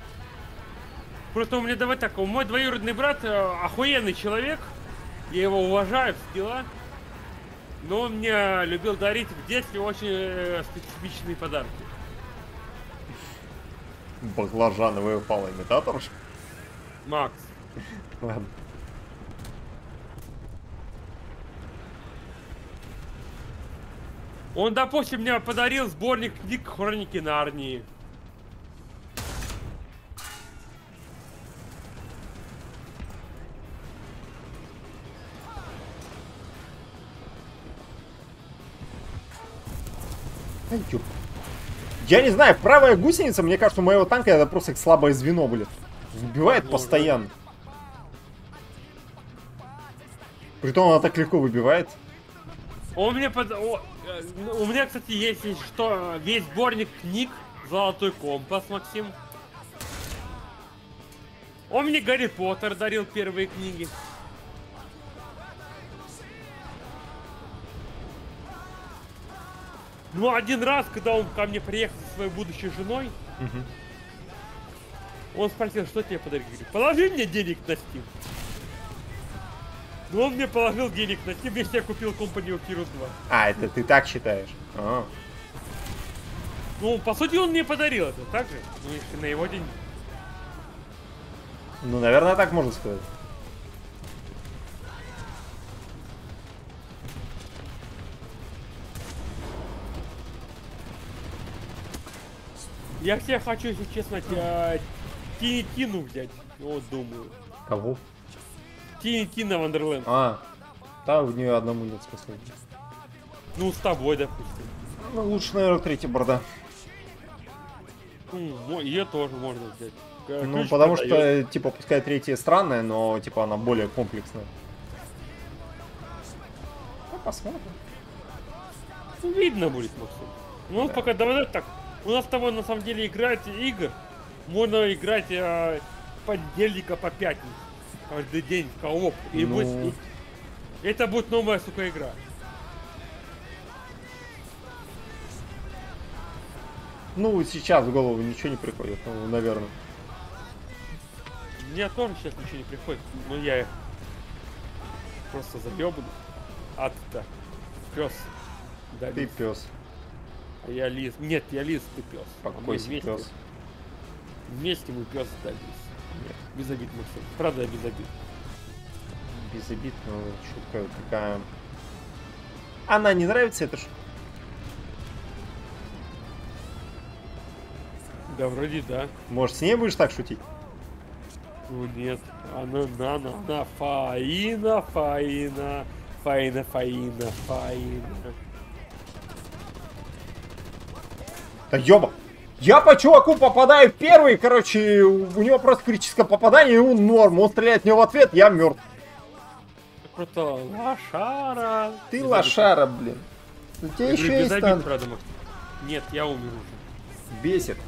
Просто у меня, давай так, мой двоюродный брат э, охуенный человек, я его уважаю, все дела. Но он мне любил дарить в детстве очень э, специфичные подарки. Баклажановый упал имитатор. Макс, Ладно. он, допустим, мне подарил сборник книг Хроники Нарнии. Ай, Я не знаю, правая гусеница, мне кажется, у моего танка это просто слабое звено, блин. Выбивает Возможно. постоянно. Притом она так легко выбивает. Он мне под... о, э, у меня, кстати, есть что, весь сборник книг Золотой компас, Максим. Он мне Гарри Поттер дарил первые книги. Ну, один раз, когда он ко мне приехал со своей будущей женой, Мгм. он спросил, что тебе подарить? Говорю, положи мне денег на Steam. Ну, он мне положил денег на Steam, если я купил Company of Heroes 2. А, это ты так считаешь? А. Ну, по сути, он мне подарил это, так же? Ну, если на его день. Ну, наверное, так можно сказать. Я себе хочу, если честно, Тинитину взять. Вот думаю. Кого? Тинитина Вандерленд. А, да, в нее одному нет смысла. Ну, с тобой, допустим. Ну, лучше, наверное, третья борда. ее тоже можно взять. К- Ну, ключ потому продает. что, э, типа, пускай третья странная, но, типа, она более комплексная. Ну, посмотрим. Ну, видно будет, Максим. Ну, Да. пока давай так. У нас с тобой, на самом деле, играть игр. Можно играть э, понедельника по пятницу. Каждый день в кооп. И Ну. будет- Это будет новая, сука, игра. Ну, сейчас в голову ничего не приходит, ну, наверное. Мне тоже сейчас ничего не приходит, но я просто заебан. А ты пес. Да, Ты пес. А я лис. Нет, я лис, ты пес. Покойся, вместе, пес. Вместе мы пес да лис. Нет, без обид, Максим. Правда, без обид. Без обид, но шутка такая. Она не нравится, это ж. Да, вроде да. Может, с ней будешь так шутить? Ну нет. Она, на, на, на, фаина, фаина. Фаина, фаина, фаина. Да ёба! Я по чуваку попадаю первый, короче, у него просто критическое попадание, и он норм. Он стреляет в него в ответ, я мертв. Просто лошара. Ты Без лошара, блин. У тебя. Я еще говорю, есть танк. правда. Нет, я умер уже. Бесит.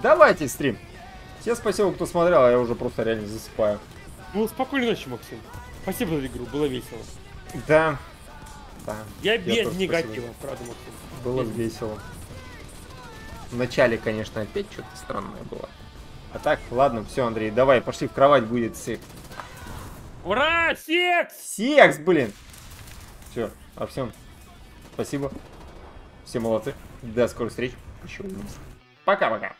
Давайте стрим. Всем спасибо, кто смотрел, а я уже просто реально засыпаю. Ну, спокойной ночи, Максим. Спасибо за игру, было весело. Да. Да. Я, тоже без спасибо. негатива, правда, Максим. Было Без- весело. В начале, конечно, опять что-то странное было. А так, ладно, все, Андрей, давай, пошли в кровать, будет секс. Ура! Секс! Секс, блин! Все, а всем спасибо. Все молодцы. До скорых встреч. Еще увидимся. Пока-пока.